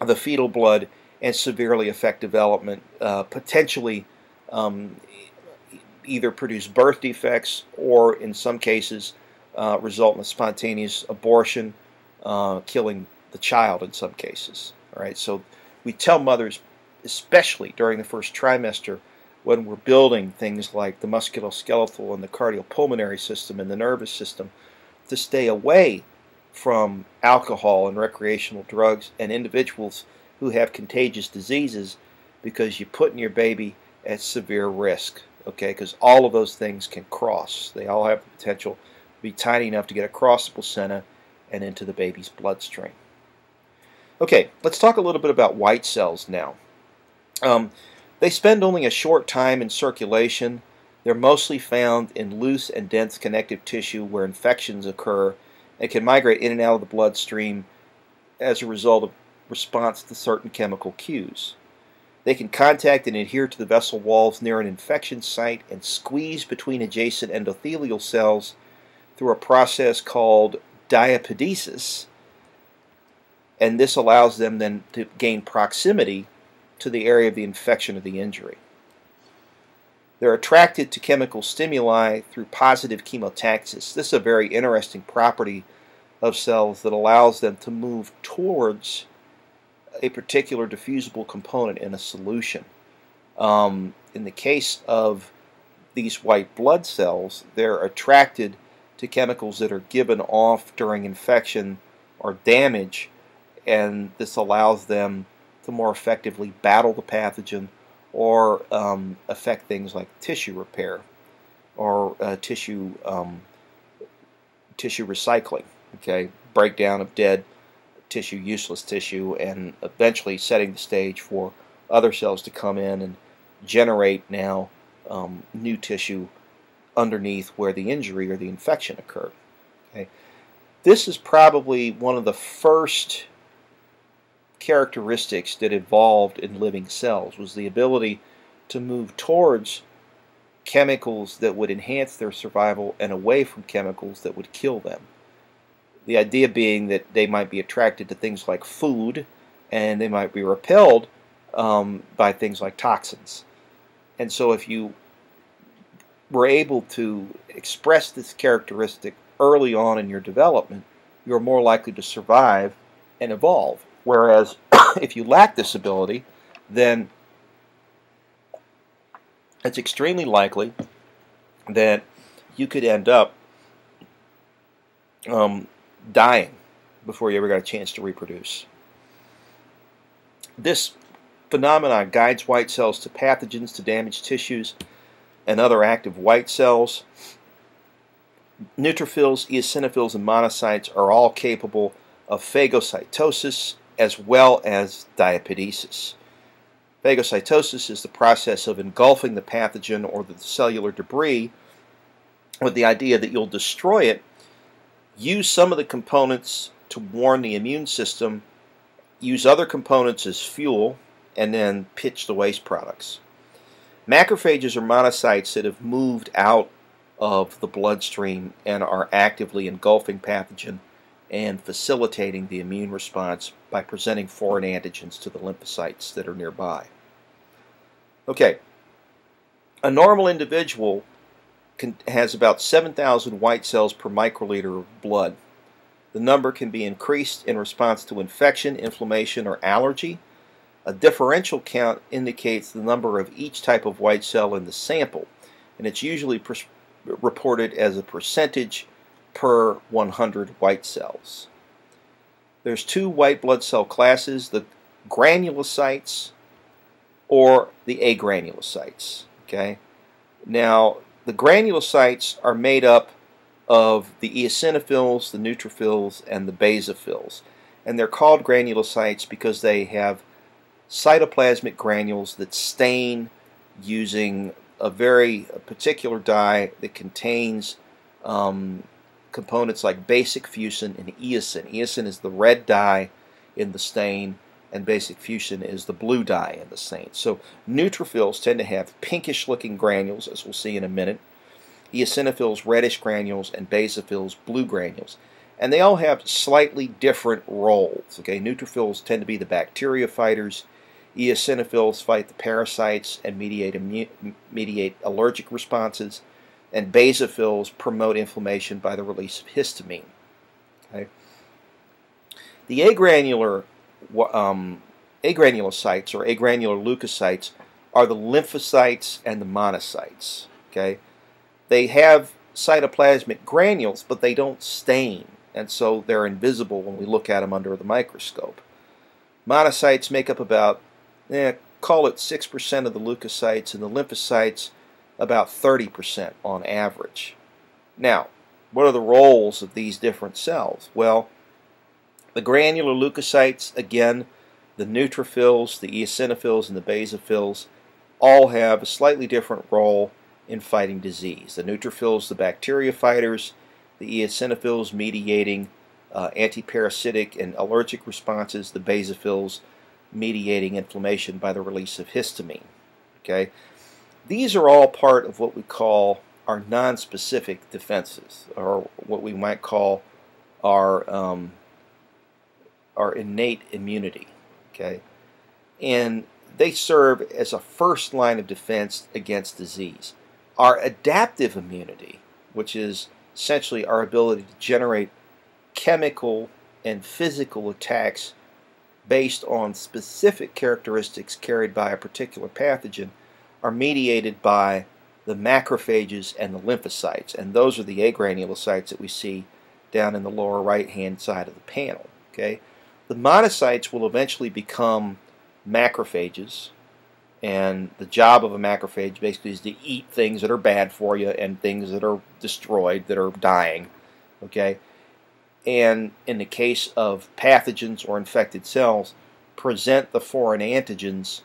the fetal blood and severely affect development, uh, potentially um, either produce birth defects or, in some cases, uh, result in a spontaneous abortion, uh, killing the child in some cases. All right, so we tell mothers, especially during the first trimester, when we're building things like the musculoskeletal and the cardiopulmonary system and the nervous system, to stay away from alcohol and recreational drugs and individuals who have contagious diseases because you're putting your baby at severe risk. Okay, because all of those things can cross. They all have the potential to be tiny enough to get across the placenta and into the baby's bloodstream. Okay, let's talk a little bit about white cells now. Um, they spend only a short time in circulation. They're mostly found in loose and dense connective tissue where infections occur and can migrate in and out of the bloodstream as a result of response to certain chemical cues. They can contact and adhere to the vessel walls near an infection site and squeeze between adjacent endothelial cells through a process called diapedesis, and this allows them then to gain proximity to the area of the infection or the injury. They're attracted to chemical stimuli through positive chemotaxis. This is a very interesting property of cells that allows them to move towards a particular diffusible component in a solution. Um, in the case of these white blood cells, they're attracted to chemicals that are given off during infection or damage, and this allows them to more effectively battle the pathogen or um, affect things like tissue repair or uh, tissue um, tissue recycling. Okay, breakdown of dead tissue, useless tissue, and eventually setting the stage for other cells to come in and generate now um, new tissue underneath where the injury or the infection occurred. Okay, this is probably one of the first characteristics that evolved in living cells was the ability to move towards chemicals that would enhance their survival and away from chemicals that would kill them. The idea being that they might be attracted to things like food and they might be repelled um, by things like toxins. And so if you were able to express this characteristic early on in your development, you're more likely to survive and evolve. Whereas if you lack this ability, then it's extremely likely that you could end up um, dying before you ever got a chance to reproduce. This phenomenon guides white cells to pathogens to damaged tissues and other active white cells. Neutrophils, eosinophils, and monocytes are all capable of phagocytosis as well as diapedesis. Phagocytosis is the process of engulfing the pathogen or the cellular debris with the idea that you'll destroy it, use some of the components to warn the immune system, use other components as fuel, and then pitch the waste products. Macrophages are monocytes that have moved out of the bloodstream and are actively engulfing pathogen and facilitating the immune response by presenting foreign antigens to the lymphocytes that are nearby. Okay, a normal individual can, has about 7,000 white cells per microliter of blood. The number can be increased in response to infection, inflammation, or allergy. A differential count indicates the number of each type of white cell in the sample, and it's usually reported as a percentage per 100 white cells. There's two white blood cell classes, the granulocytes or the agranulocytes. Okay. Now, the granulocytes are made up of the eosinophils, the neutrophils, and the basophils. And they're called granulocytes because they have cytoplasmic granules that stain using a very particular dye that contains um, components like basic fuchsin and eosin. Eosin is the red dye in the stain, and basic fuchsin is the blue dye in the stain. So neutrophils tend to have pinkish looking granules, as we'll see in a minute. Eosinophils reddish granules, and basophils blue granules. And they all have slightly different roles. Okay, neutrophils tend to be the bacteria fighters. Eosinophils fight the parasites and mediate, mediate allergic responses and basophils promote inflammation by the release of histamine. Okay. The agranular um, agranulocytes or agranular leukocytes are the lymphocytes and the monocytes. Okay, they have cytoplasmic granules, but they don't stain, and so they're invisible when we look at them under the microscope. Monocytes make up about, eh, call it 6% of the leukocytes, and the lymphocytes about 30% on average. Now, what are the roles of these different cells? Well, the granular leukocytes, again, the neutrophils, the eosinophils, and the basophils all have a slightly different role in fighting disease. The neutrophils, the bacteria fighters, the eosinophils mediating uh, antiparasitic and allergic responses, the basophils mediating inflammation by the release of histamine. Okay, These are all part of what we call our non-specific defenses, or what we might call our um, our innate immunity. Okay, and they serve as a first line of defense against disease. Our adaptive immunity, which is essentially our ability to generate chemical and physical attacks based on specific characteristics carried by a particular pathogen, are mediated by the macrophages and the lymphocytes, and those are the agranulocytes that we see down in the lower right hand side of the panel. Okay, The monocytes will eventually become macrophages, and the job of a macrophage basically is to eat things that are bad for you and things that are destroyed, that are dying. Okay, and in the case of pathogens or infected cells, present the foreign antigens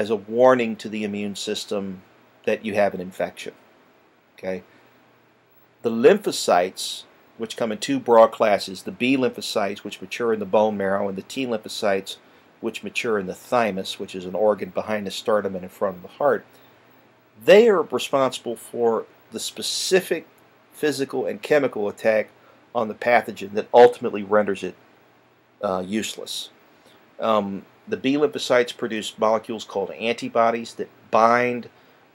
as a warning to the immune system that you have an infection. Okay, the lymphocytes which come in two broad classes, the B lymphocytes, which mature in the bone marrow, and the T lymphocytes, which mature in the thymus, which is an organ behind the sternum and in front of the heart. They are responsible for the specific physical and chemical attack on the pathogen that ultimately renders it uh, useless. Um, the B lymphocytes produce molecules called antibodies that bind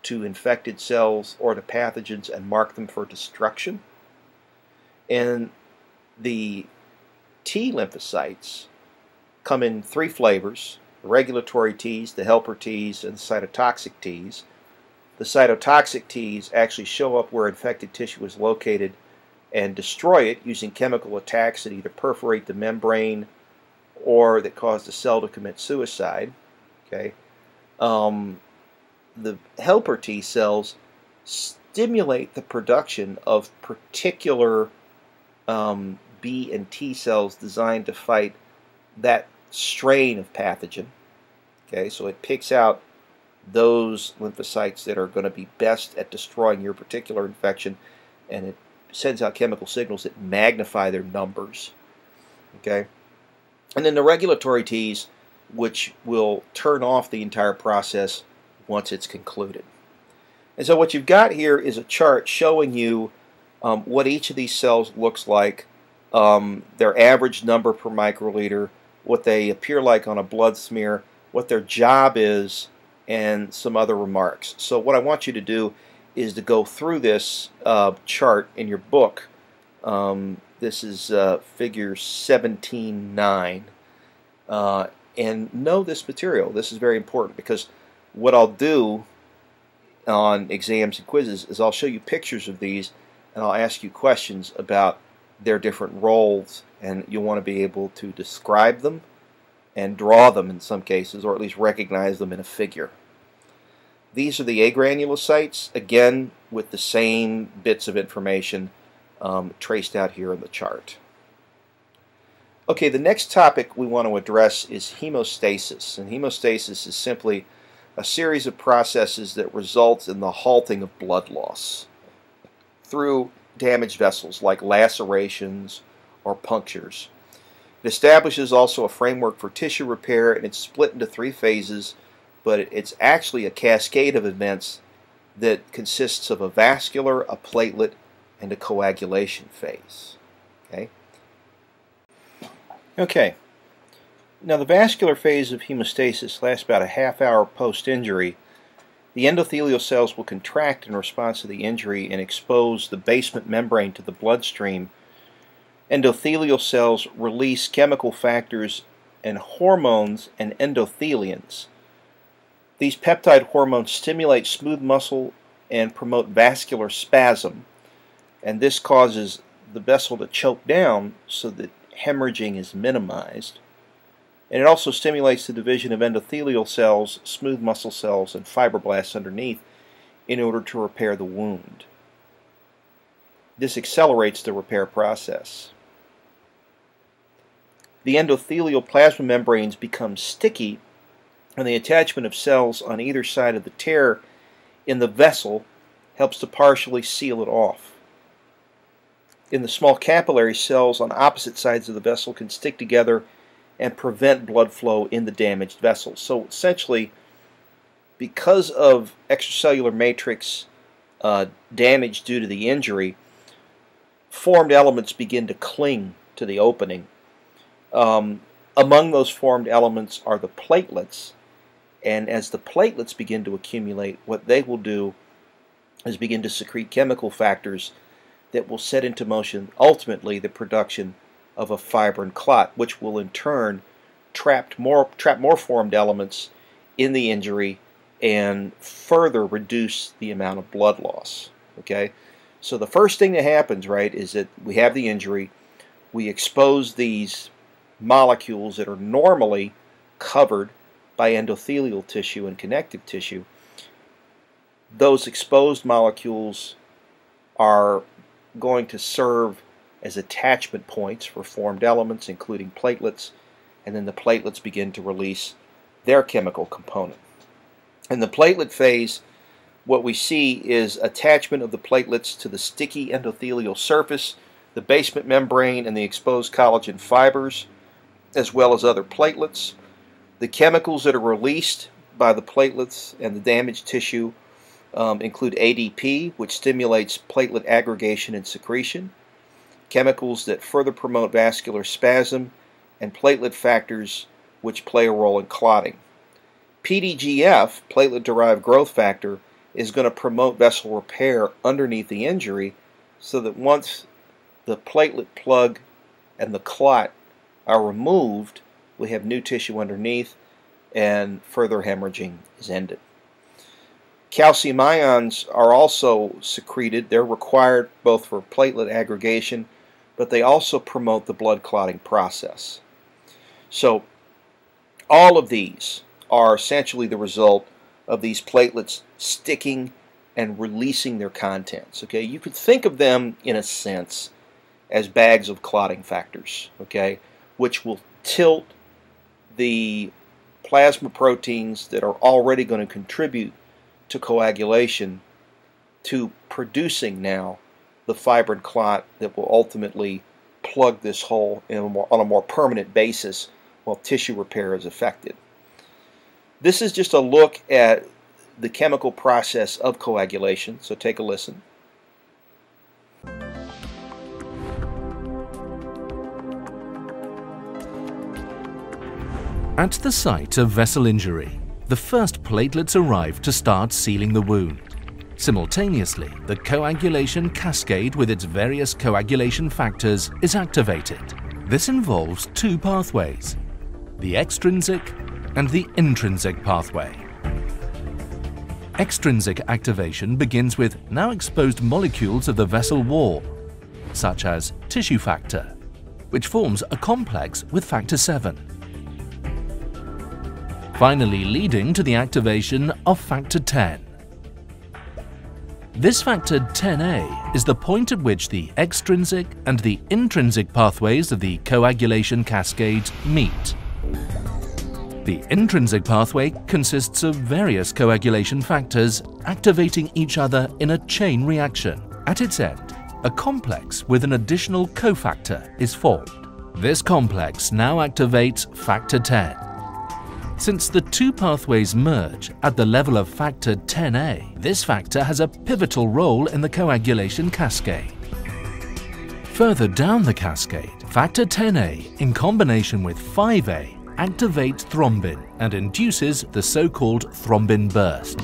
to infected cells or to pathogens and mark them for destruction. And the T lymphocytes come in three flavors the regulatory Ts, the helper Ts, and the cytotoxic Ts. The cytotoxic Ts actually show up where infected tissue is located and destroy it using chemical attacks that either perforate the membrane or that cause the cell to commit suicide. Okay, um, the helper T cells stimulate the production of particular um, B and T cells designed to fight that strain of pathogen. Okay, so it picks out those lymphocytes that are going to be best at destroying your particular infection, and it sends out chemical signals that magnify their numbers. Okay, and then the regulatory Ts, which will turn off the entire process once it's concluded. And so what you've got here is a chart showing you um, what each of these cells looks like, um, their average number per microliter, what they appear like on a blood smear, what their job is, and some other remarks. So what I want you to do is to go through this uh, chart in your book. Um, this is uh, figure 17.9. Uh, and know this material. This is very important because what I'll do on exams and quizzes is I'll show you pictures of these and I'll ask you questions about their different roles and you'll want to be able to describe them and draw them in some cases or at least recognize them in a figure. These are the agranulocytes, again with the same bits of information um, traced out here in the chart. Okay, the next topic we want to address is hemostasis. And hemostasis is simply a series of processes that results in the halting of blood loss through damaged vessels like lacerations or punctures. It establishes also a framework for tissue repair and it's split into three phases, but it's actually a cascade of events that consists of a vascular, a platelet, and a coagulation phase. Okay. Okay. Now, the vascular phase of hemostasis lasts about a half hour post injury. The endothelial cells will contract in response to the injury and expose the basement membrane to the bloodstream. Endothelial cells release chemical factors and hormones and endothelins. These peptide hormones stimulate smooth muscle and promote vascular spasm, and this causes the vessel to choke down so that hemorrhaging is minimized. And it also stimulates the division of endothelial cells, smooth muscle cells, and fibroblasts underneath in order to repair the wound. This accelerates the repair process. The endothelial plasma membranes become sticky and the attachment of cells on either side of the tear in the vessel helps to partially seal it off. In the small capillary cells on opposite sides of the vessel can stick together and prevent blood flow in the damaged vessels. So essentially, because of extracellular matrix uh, damage due to the injury, formed elements begin to cling to the opening. Um, among those formed elements are the platelets, and as the platelets begin to accumulate, what they will do is begin to secrete chemical factors that will set into motion ultimately the production of a fibrin clot, which will in turn trap more, trap more formed elements in the injury and further reduce the amount of blood loss. Okay, so the first thing that happens, right, is that we have the injury, we expose these molecules that are normally covered by endothelial tissue and connective tissue. Those exposed molecules are going to serve as attachment points for formed elements, including platelets, and then the platelets begin to release their chemical component. In the platelet phase, what we see is attachment of the platelets to the sticky endothelial surface, the basement membrane, and the exposed collagen fibers, as well as other platelets. The chemicals that are released by the platelets and the damaged tissue um, include ADP, which stimulates platelet aggregation and secretion, chemicals that further promote vascular spasm, and platelet factors which play a role in clotting. PDGF, platelet derived growth factor, is going to promote vessel repair underneath the injury so that once the platelet plug and the clot are removed, we have new tissue underneath and further hemorrhaging is ended. Calcium ions are also secreted. They're required both for platelet aggregation, but they also promote the blood clotting process. So all of these are essentially the result of these platelets sticking and releasing their contents. Okay, you could think of them in a sense as bags of clotting factors, okay, which will tilt the plasma proteins that are already going to contribute to coagulation to producing now the fibrin clot that will ultimately plug this hole a more, on a more permanent basis while tissue repair is affected. This is just a look at the chemical process of coagulation, so take a listen. At the site of vessel injury, the first platelets arrive to start sealing the wound. Simultaneously, the coagulation cascade with its various coagulation factors is activated. This involves two pathways, the extrinsic and the intrinsic pathway. Extrinsic activation begins with now exposed molecules of the vessel wall, such as tissue factor, which forms a complex with factor 7 finally leading to the activation of factor 10. This factor 10A is the point at which the extrinsic and the intrinsic pathways of the coagulation cascade meet. The intrinsic pathway consists of various coagulation factors activating each other in a chain reaction. At its end, a complex with an additional cofactor is formed. This complex now activates factor 10. Since the two pathways merge at the level of factor 10A, this factor has a pivotal role in the coagulation cascade. Further down the cascade, factor 10A in combination with 5A activates thrombin and induces the so-called thrombin burst.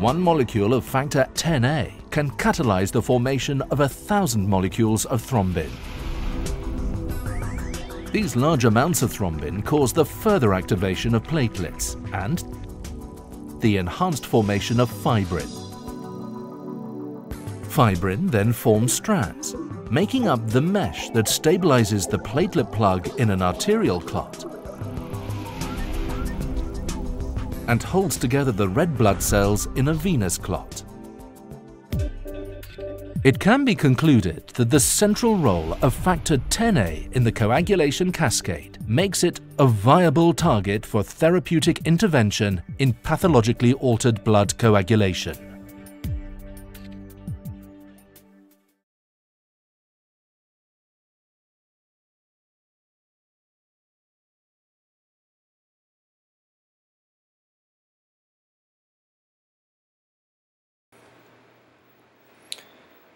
One molecule of factor 10A can catalyze the formation of a thousand molecules of thrombin. These large amounts of thrombin cause the further activation of platelets and the enhanced formation of fibrin. Fibrin then forms strands, making up the mesh that stabilizes the platelet plug in an arterial clot and holds together the red blood cells in a venous clot. It can be concluded that the central role of factor 10A in the coagulation cascade makes it a viable target for therapeutic intervention in pathologically altered blood coagulation.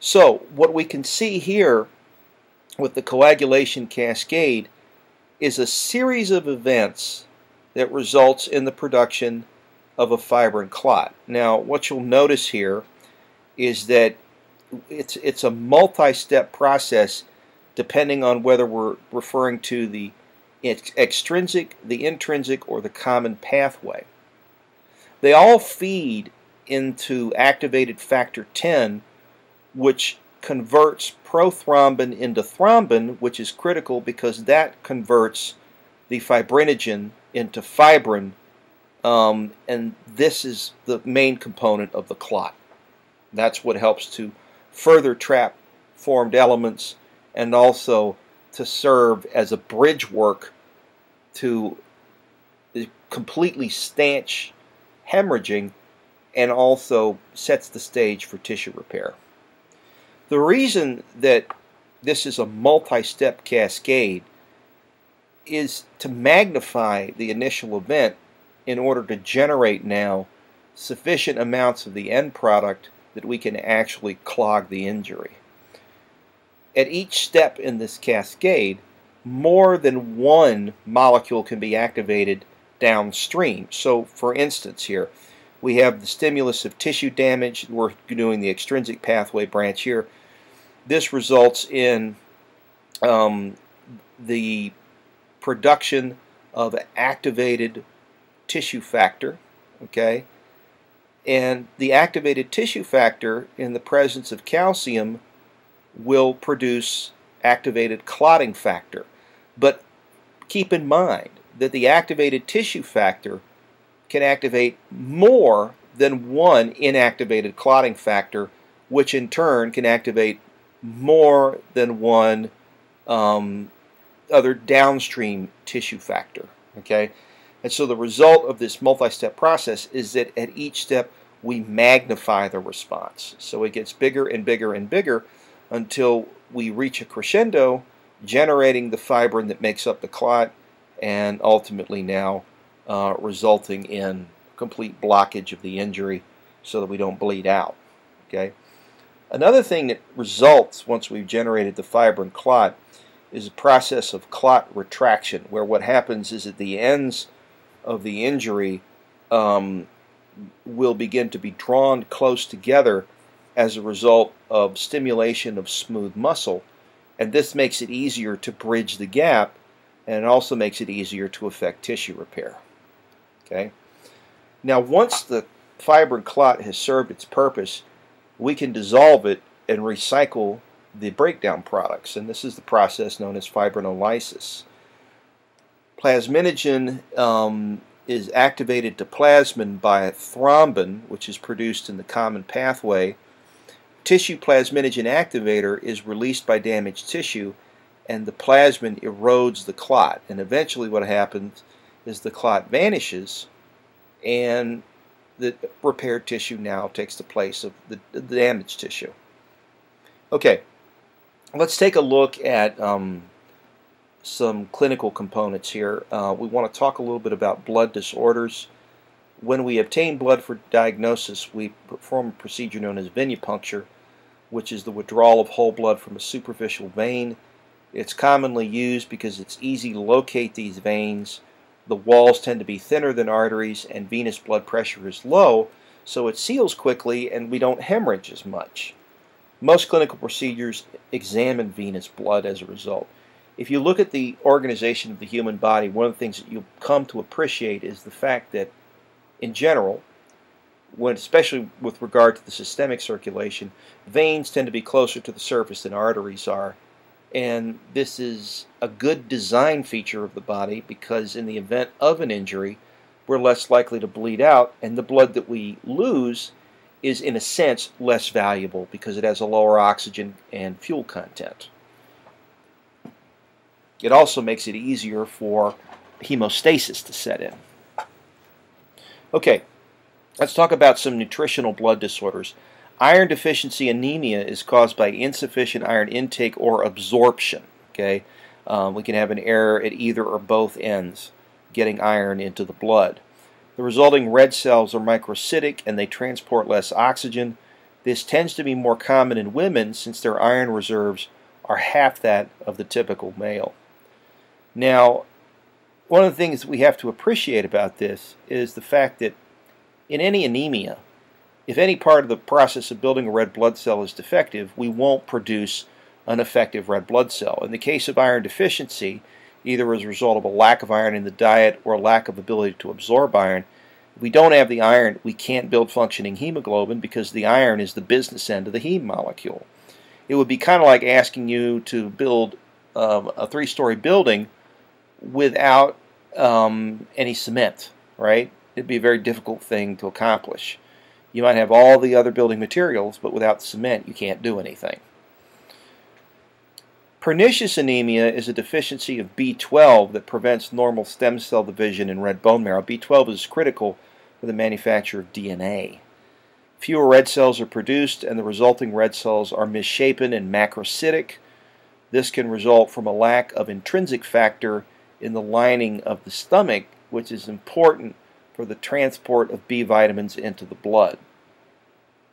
So what we can see here with the coagulation cascade is a series of events that results in the production of a fibrin clot. Now what you'll notice here is that it's, it's a multi-step process depending on whether we're referring to the extrinsic, the intrinsic, or the common pathway. They all feed into activated factor 10, which converts prothrombin into thrombin, which is critical because that converts the fibrinogen into fibrin, um, and this is the main component of the clot. That's what helps to further trap formed elements and also to serve as a bridge work to completely stanch hemorrhaging and also sets the stage for tissue repair. The reason that this is a multi-step cascade is to magnify the initial event in order to generate now sufficient amounts of the end product that we can actually clog the injury. At each step in this cascade, more than one molecule can be activated downstream. So, for instance, here we have the stimulus of tissue damage. We're doing the extrinsic pathway branch here. This results in um, the production of activated tissue factor, okay? And the activated tissue factor in the presence of calcium will produce activated clotting factor. But keep in mind that the activated tissue factor can activate more than one inactivated clotting factor, which in turn can activate more than one um, other downstream tissue factor. Okay, and so the result of this multi-step process is that at each step we magnify the response. So it gets bigger and bigger and bigger until we reach a crescendo, generating the fibrin that makes up the clot, and ultimately now uh, resulting in complete blockage of the injury so that we don't bleed out. Okay. Another thing that results once we've generated the fibrin clot is a process of clot retraction, where what happens is at the ends of the injury um, will begin to be drawn close together as a result of stimulation of smooth muscle. And this makes it easier to bridge the gap and it also makes it easier to effect tissue repair. Okay. Now once the fibrin clot has served its purpose, we can dissolve it and recycle the breakdown products, and this is the process known as fibrinolysis. Plasminogen um, is activated to plasmin by thrombin, which is produced in the common pathway. Tissue plasminogen activator is released by damaged tissue, and the plasmin erodes the clot. And eventually, what happens is the clot vanishes, and the repaired tissue now takes the place of the, the damaged tissue. Okay, let's take a look at um, some clinical components here. Uh, we want to talk a little bit about blood disorders. When we obtain blood for diagnosis, we perform a procedure known as venipuncture, which is the withdrawal of whole blood from a superficial vein. It's commonly used because it's easy to locate these veins. The walls tend to be thinner than arteries, and venous blood pressure is low, so it seals quickly and we don't hemorrhage as much. Most clinical procedures examine venous blood as a result if you look at the organization of the human body, one of the things that you'll come to appreciate is the fact that, in general, when especially with regard to the systemic circulation, veins tend to be closer to the surface than arteries are. And this is a good design feature of the body because in the event of an injury, we're less likely to bleed out, and the blood that we lose is, in a sense, less valuable because it has a lower oxygen and fuel content. It also makes it easier for hemostasis to set in. Okay, let's talk about some nutritional blood disorders. Iron deficiency anemia is caused by insufficient iron intake or absorption. Okay, um, we can have an error at either or both ends getting iron into the blood. The resulting red cells are microcytic and they transport less oxygen. This tends to be more common in women since their iron reserves are half that of the typical male. Now, one of the things we have to appreciate about this is the fact that in any anemia, if any part of the process of building a red blood cell is defective, we won't produce an effective red blood cell. In the case of iron deficiency, either as a result of a lack of iron in the diet or a lack of ability to absorb iron, if we don't have the iron, we can't build functioning hemoglobin because the iron is the business end of the heme molecule. It would be kind of like asking you to build um, a three-story building without um, any cement, right? It'd be a very difficult thing to accomplish. You might have all the other building materials, but without cement, you can't do anything. Pernicious anemia is a deficiency of B12 that prevents normal stem cell division in red bone marrow. B12 is critical for the manufacture of DNA. Fewer red cells are produced and the resulting red cells are misshapen and macrocytic. This can result from a lack of intrinsic factor in the lining of the stomach, which is important for the transport of B vitamins into the blood.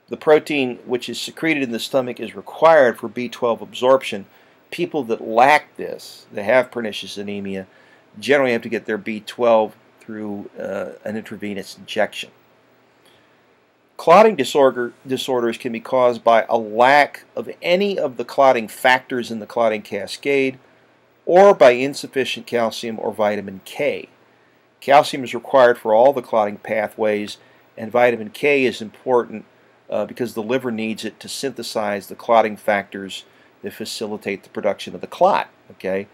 The protein which is secreted in the stomach is required for B12 absorption people that lack this, that have pernicious anemia, generally have to get their B12 through uh, an intravenous injection. Clotting disorder, disorders can be caused by a lack of any of the clotting factors in the clotting cascade or by insufficient calcium or vitamin K. Calcium is required for all the clotting pathways, and vitamin K is important uh, because the liver needs it to synthesize the clotting factors that facilitate the production of the clot. Okay,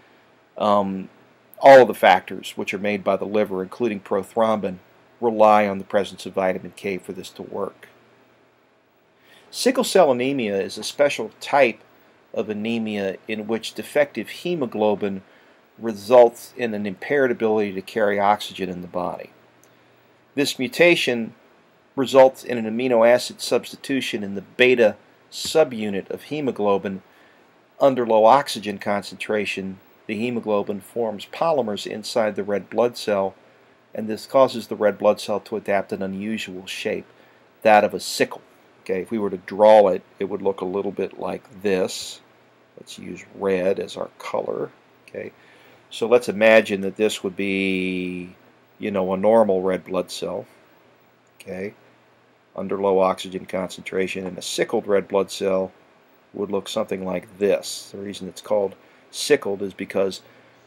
um, all of the factors which are made by the liver, including prothrombin, rely on the presence of vitamin K for this to work. Sickle cell anemia is a special type of anemia in which defective hemoglobin results in an impaired ability to carry oxygen in the body. This mutation results in an amino acid substitution in the beta subunit of hemoglobin under low oxygen concentration, the hemoglobin forms polymers inside the red blood cell, and this causes the red blood cell to adapt an unusual shape, that of a sickle. Okay, if we were to draw it, it would look a little bit like this. Let's use red as our color. Okay, so let's imagine that this would be, you know, a normal red blood cell. Okay, under low oxygen concentration, and a sickled red blood cell would look something like this. The reason it's called sickled is because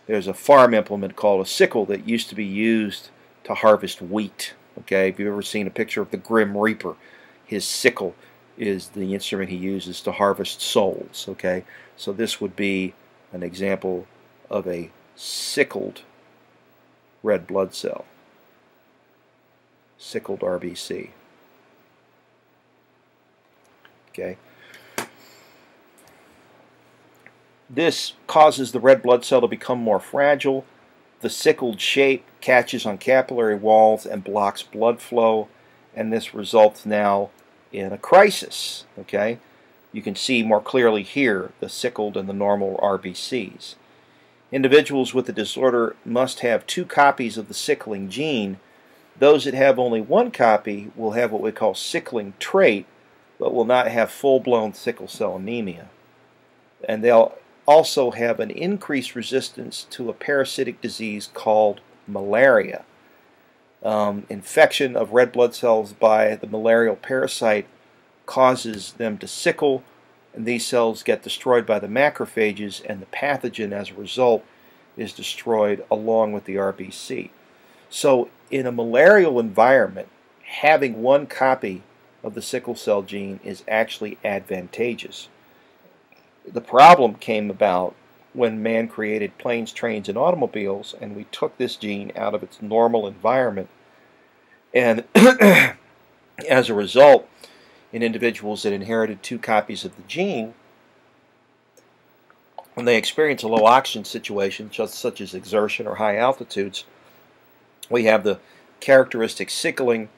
there's a farm implement called a sickle that used to be used to harvest wheat. Okay, if you've ever seen a picture of the Grim Reaper, his sickle is the instrument he uses to harvest souls. Okay, so this would be an example of a sickled red blood cell, sickled RBC. Okay. This causes the red blood cell to become more fragile. The sickled shape catches on capillary walls and blocks blood flow, and this results now in a crisis. Okay, you can see more clearly here the sickled and the normal RBCs. Individuals with the disorder must have two copies of the sickling gene. Those that have only one copy will have what we call sickling trait, but will not have full-blown sickle cell anemia. And they'll also have an increased resistance to a parasitic disease called malaria. Um, infection of red blood cells by the malarial parasite causes them to sickle, and these cells get destroyed by the macrophages, and the pathogen as a result is destroyed along with the RBC. So, in a malarial environment, having one copy of the sickle cell gene is actually advantageous. The problem came about when man created planes, trains, and automobiles, and we took this gene out of its normal environment. And as a result, in individuals that inherited two copies of the gene, when they experience a low oxygen situation, just such as exertion or high altitudes, we have the characteristic sickling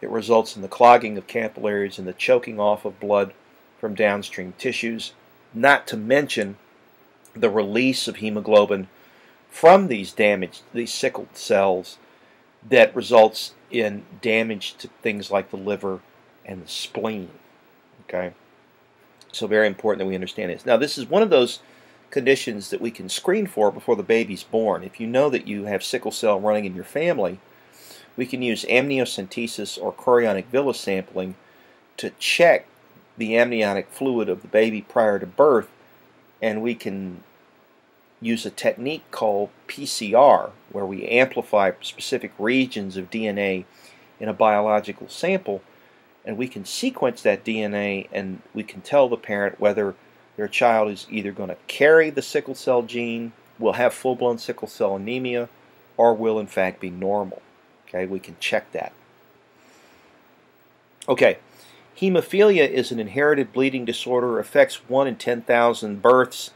that results in the clogging of capillaries and the choking off of blood from downstream tissues not to mention the release of hemoglobin from these damaged, these sickled cells that results in damage to things like the liver and the spleen. Okay? So very important that we understand this. Now this is one of those conditions that we can screen for before the baby's born. If you know that you have sickle cell running in your family, we can use amniocentesis or chorionic villus sampling to check the amniotic fluid of the baby prior to birth and we can use a technique called PCR where we amplify specific regions of DNA in a biological sample and we can sequence that DNA and we can tell the parent whether their child is either going to carry the sickle cell gene, will have full-blown sickle cell anemia, or will in fact be normal. Okay, we can check that. Okay, hemophilia is an inherited bleeding disorder, affects 1 in 10,000 births.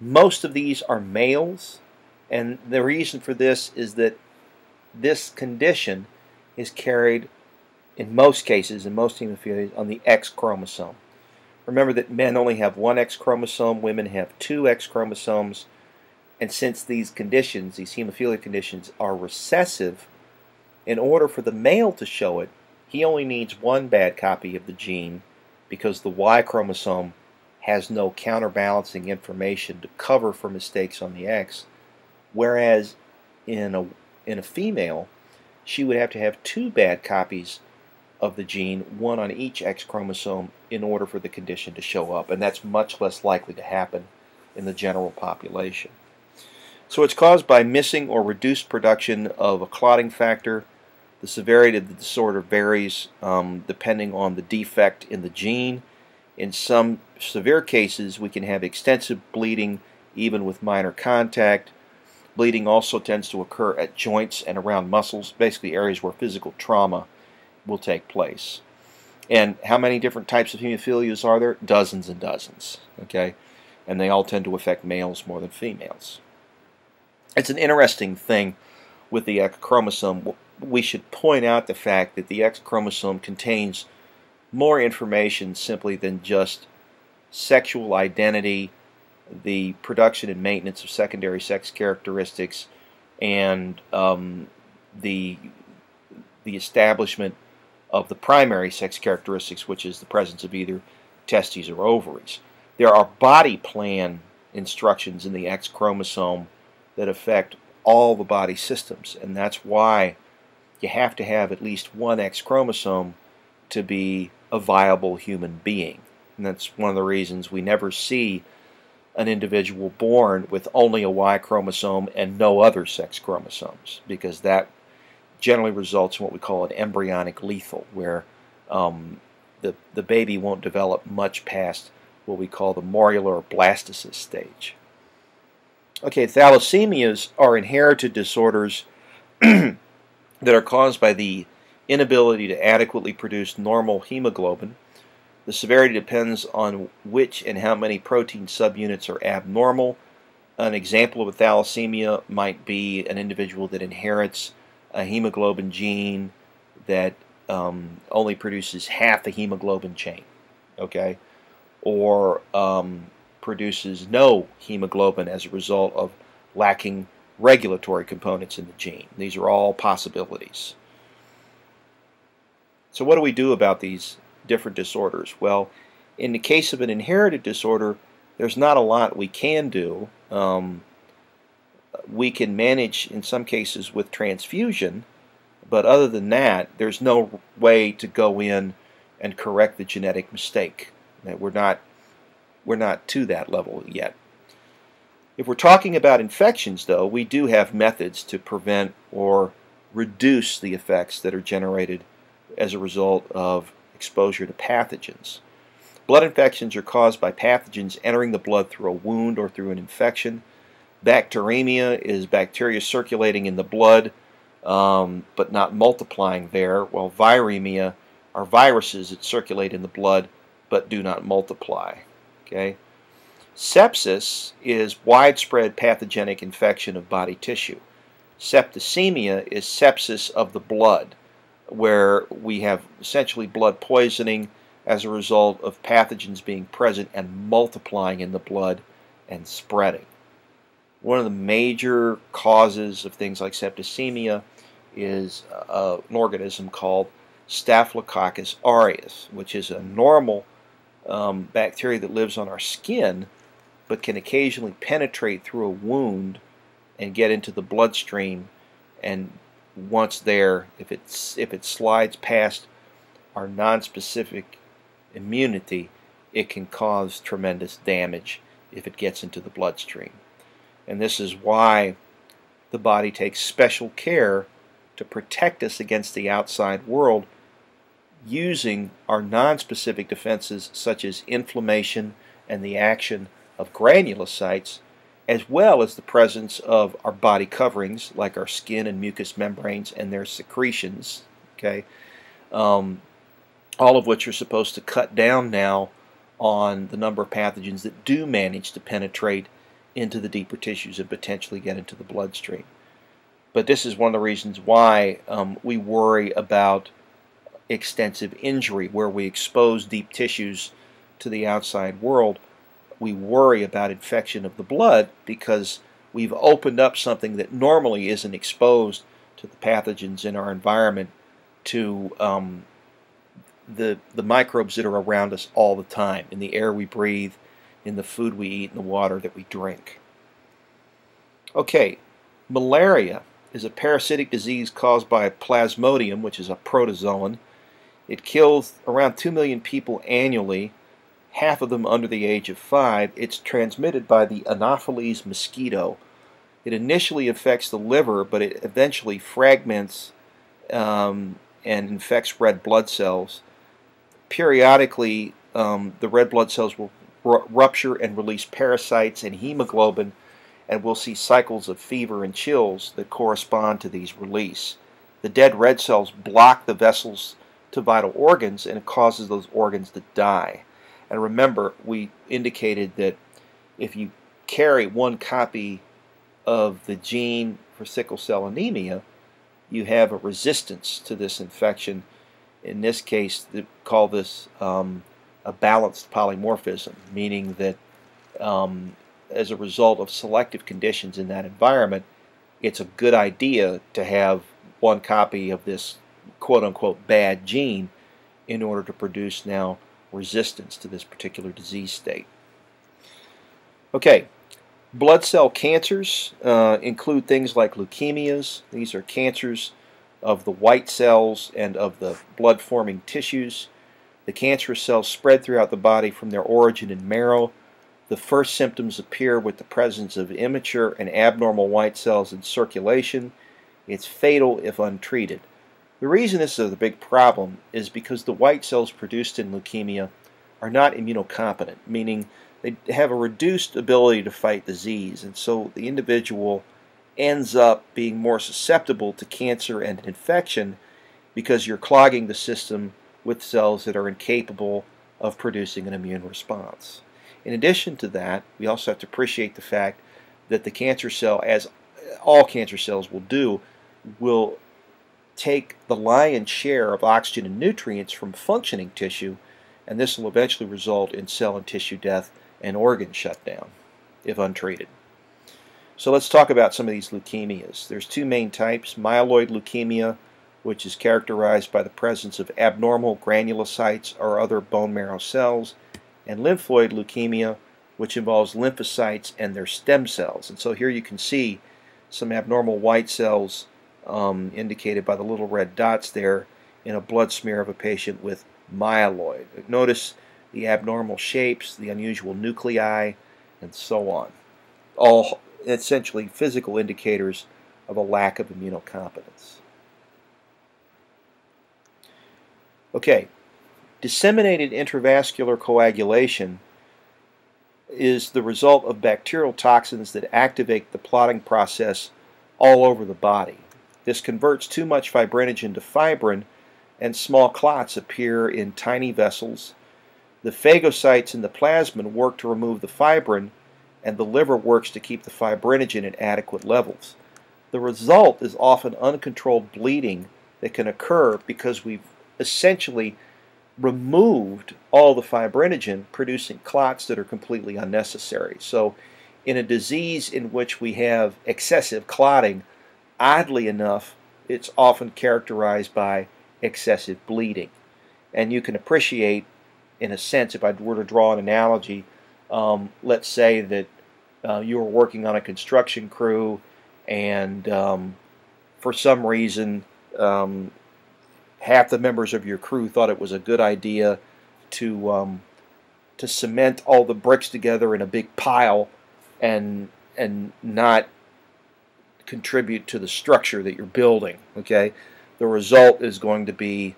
Most of these are males, and the reason for this is that this condition is carried in most cases, in most hemophilias, on the X chromosome. Remember that men only have one X chromosome, women have two X chromosomes, and since these conditions, these hemophilia conditions, are recessive, in order for the male to show it, he only needs one bad copy of the gene because the Y chromosome has no counterbalancing information to cover for mistakes on the X, whereas in a, in a female, she would have to have two bad copies of the gene, one on each X chromosome, in order for the condition to show up, and that's much less likely to happen in the general population. So it's caused by missing or reduced production of a clotting factor. The severity of the disorder varies um, depending on the defect in the gene. In some severe cases, we can have extensive bleeding even with minor contact. Bleeding also tends to occur at joints and around muscles, basically areas where physical trauma will take place. And how many different types of hemophilias are there? Dozens and dozens. Okay, and they all tend to affect males more than females. It's an interesting thing with the X chromosome. We should point out the fact that the X chromosome contains more information simply than just sexual identity, the production and maintenance of secondary sex characteristics, and um, the the establishment of the primary sex characteristics, which is the presence of either testes or ovaries. There are body plan instructions in the X chromosome that affect all the body systems, and that's why you have to have at least one X chromosome to be a viable human being. And that's one of the reasons we never see an individual born with only a Y chromosome and no other sex chromosomes, because that generally results in what we call an embryonic lethal, where um, the, the baby won't develop much past what we call the morular or blastocyst stage. Okay, thalassemias are inherited disorders that are caused by the inability to adequately produce normal hemoglobin. The severity depends on which and how many protein subunits are abnormal. An example of a thalassemia might be an individual that inherits a hemoglobin gene that um, only produces half the hemoglobin chain, okay, or um, produces no hemoglobin as a result of lacking regulatory components in the gene. These are all possibilities. So what do we do about these different disorders? Well, in the case of an inherited disorder, there's not a lot we can do. Um, we can manage in some cases with transfusion, but other than that, there's no way to go in and correct the genetic mistake. We're not, we're not to that level yet. If we're talking about infections, though, we do have methods to prevent or reduce the effects that are generated as a result of exposure to pathogens. Blood infections are caused by pathogens entering the blood through a wound or through an infection. Bacteremia is bacteria circulating in the blood um, but not multiplying there, while viremia are viruses that circulate in the blood but do not multiply. Okay? Sepsis is widespread pathogenic infection of body tissue. Septicemia is sepsis of the blood, where we have essentially blood poisoning as a result of pathogens being present and multiplying in the blood and spreading. One of the major causes of things like septicemia is uh, an organism called Staphylococcus aureus, which is a normal um, bacteria that lives on our skin, but can occasionally penetrate through a wound and get into the bloodstream. And once there, if it's if it slides past our nonspecific immunity, it can cause tremendous damage if it gets into the bloodstream. And this is why the body takes special care to protect us against the outside world using our nonspecific defenses such as inflammation and the action of granulocytes as well as the presence of our body coverings like our skin and mucous membranes and their secretions okay? Um, all of which are supposed to cut down now on the number of pathogens that do manage to penetrate into the deeper tissues and potentially get into the bloodstream. But this is one of the reasons why um, we worry about extensive injury, where we expose deep tissues to the outside world. We worry about infection of the blood because we've opened up something that normally isn't exposed to the pathogens in our environment to um, the, the microbes that are around us all the time, in the air we breathe, in the food we eat, and the water that we drink. Okay, malaria is a parasitic disease caused by Plasmodium, which is a protozoan. It kills around 2 million people annually, half of them under the age of 5. It's transmitted by the Anopheles mosquito. It initially affects the liver, but it eventually fragments um, and infects red blood cells periodically um, the red blood cells will rupture and release parasites and hemoglobin and we'll see cycles of fever and chills that correspond to these release. The dead red cells block the vessels to vital organs and it causes those organs to die. And remember, we indicated that if you carry one copy of the gene for sickle cell anemia, you have a resistance to this infection in this case, they call this um, a balanced polymorphism, meaning that um, as a result of selective conditions in that environment, it's a good idea to have one copy of this quote-unquote bad gene in order to produce now resistance to this particular disease state. Okay, blood cell cancers uh, include things like leukemias. These are cancers of the white cells and of the blood forming tissues. The cancerous cells spread throughout the body from their origin in marrow. The first symptoms appear with the presence of immature and abnormal white cells in circulation. It's fatal if untreated. The reason this is a big problem is because the white cells produced in leukemia are not immunocompetent, meaning they have a reduced ability to fight disease, and so the individual ends up being more susceptible to cancer and infection because you're clogging the system with cells that are incapable of producing an immune response. In addition to that, we also have to appreciate the fact that the cancer cell, as all cancer cells will do, will take the lion's share of oxygen and nutrients from functioning tissue, and this will eventually result in cell and tissue death and organ shutdown if untreated. So let's talk about some of these leukemias. There's two main types, myeloid leukemia, which is characterized by the presence of abnormal granulocytes or other bone marrow cells, and lymphoid leukemia, which involves lymphocytes and their stem cells. And so here you can see some abnormal white cells um, indicated by the little red dots there in a blood smear of a patient with myeloid. Notice the abnormal shapes, the unusual nuclei, and so on. All essentially physical indicators of a lack of immunocompetence. Okay, disseminated intravascular coagulation is the result of bacterial toxins that activate the clotting process all over the body. This converts too much fibrinogen to fibrin and small clots appear in tiny vessels. The phagocytes in the plasmin work to remove the fibrin and the liver works to keep the fibrinogen at adequate levels. The result is often uncontrolled bleeding that can occur because we've essentially removed all the fibrinogen, producing clots that are completely unnecessary. So, in a disease in which we have excessive clotting, oddly enough, it's often characterized by excessive bleeding. And you can appreciate in a sense, if I were to draw an analogy, um, let's say that uh, you were working on a construction crew and um, for some reason um, half the members of your crew thought it was a good idea to um, to cement all the bricks together in a big pile and and not contribute to the structure that you're building okay the result is going to be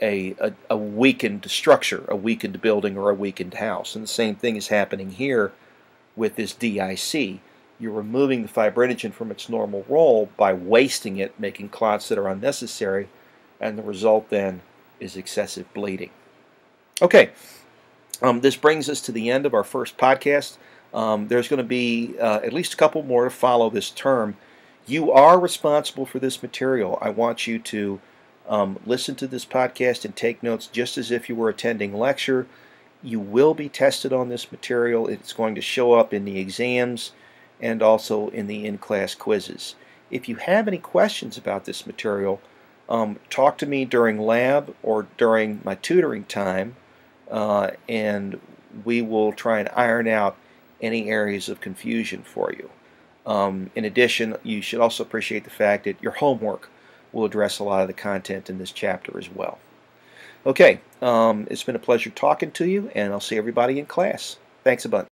a, a, a, weakened structure, a weakened building, or a weakened house. And the same thing is happening here with this DIC. You're removing the fibrinogen from its normal role by wasting it, making clots that are unnecessary, and the result then is excessive bleeding. Okay, um, this brings us to the end of our first podcast. Um, there's going to be uh, at least a couple more to follow this term. You are responsible for this material. I want you to um, listen to this podcast and take notes just as if you were attending lecture. You will be tested on this material. It's going to show up in the exams and also in the in-class quizzes. If you have any questions about this material, um, talk to me during lab or during my tutoring time, uh, and we will try and iron out any areas of confusion for you. Um, in addition, you should also appreciate the fact that your homework will address a lot of the content in this chapter as well. Okay, um, it's been a pleasure talking to you, and I'll see everybody in class. Thanks a bunch.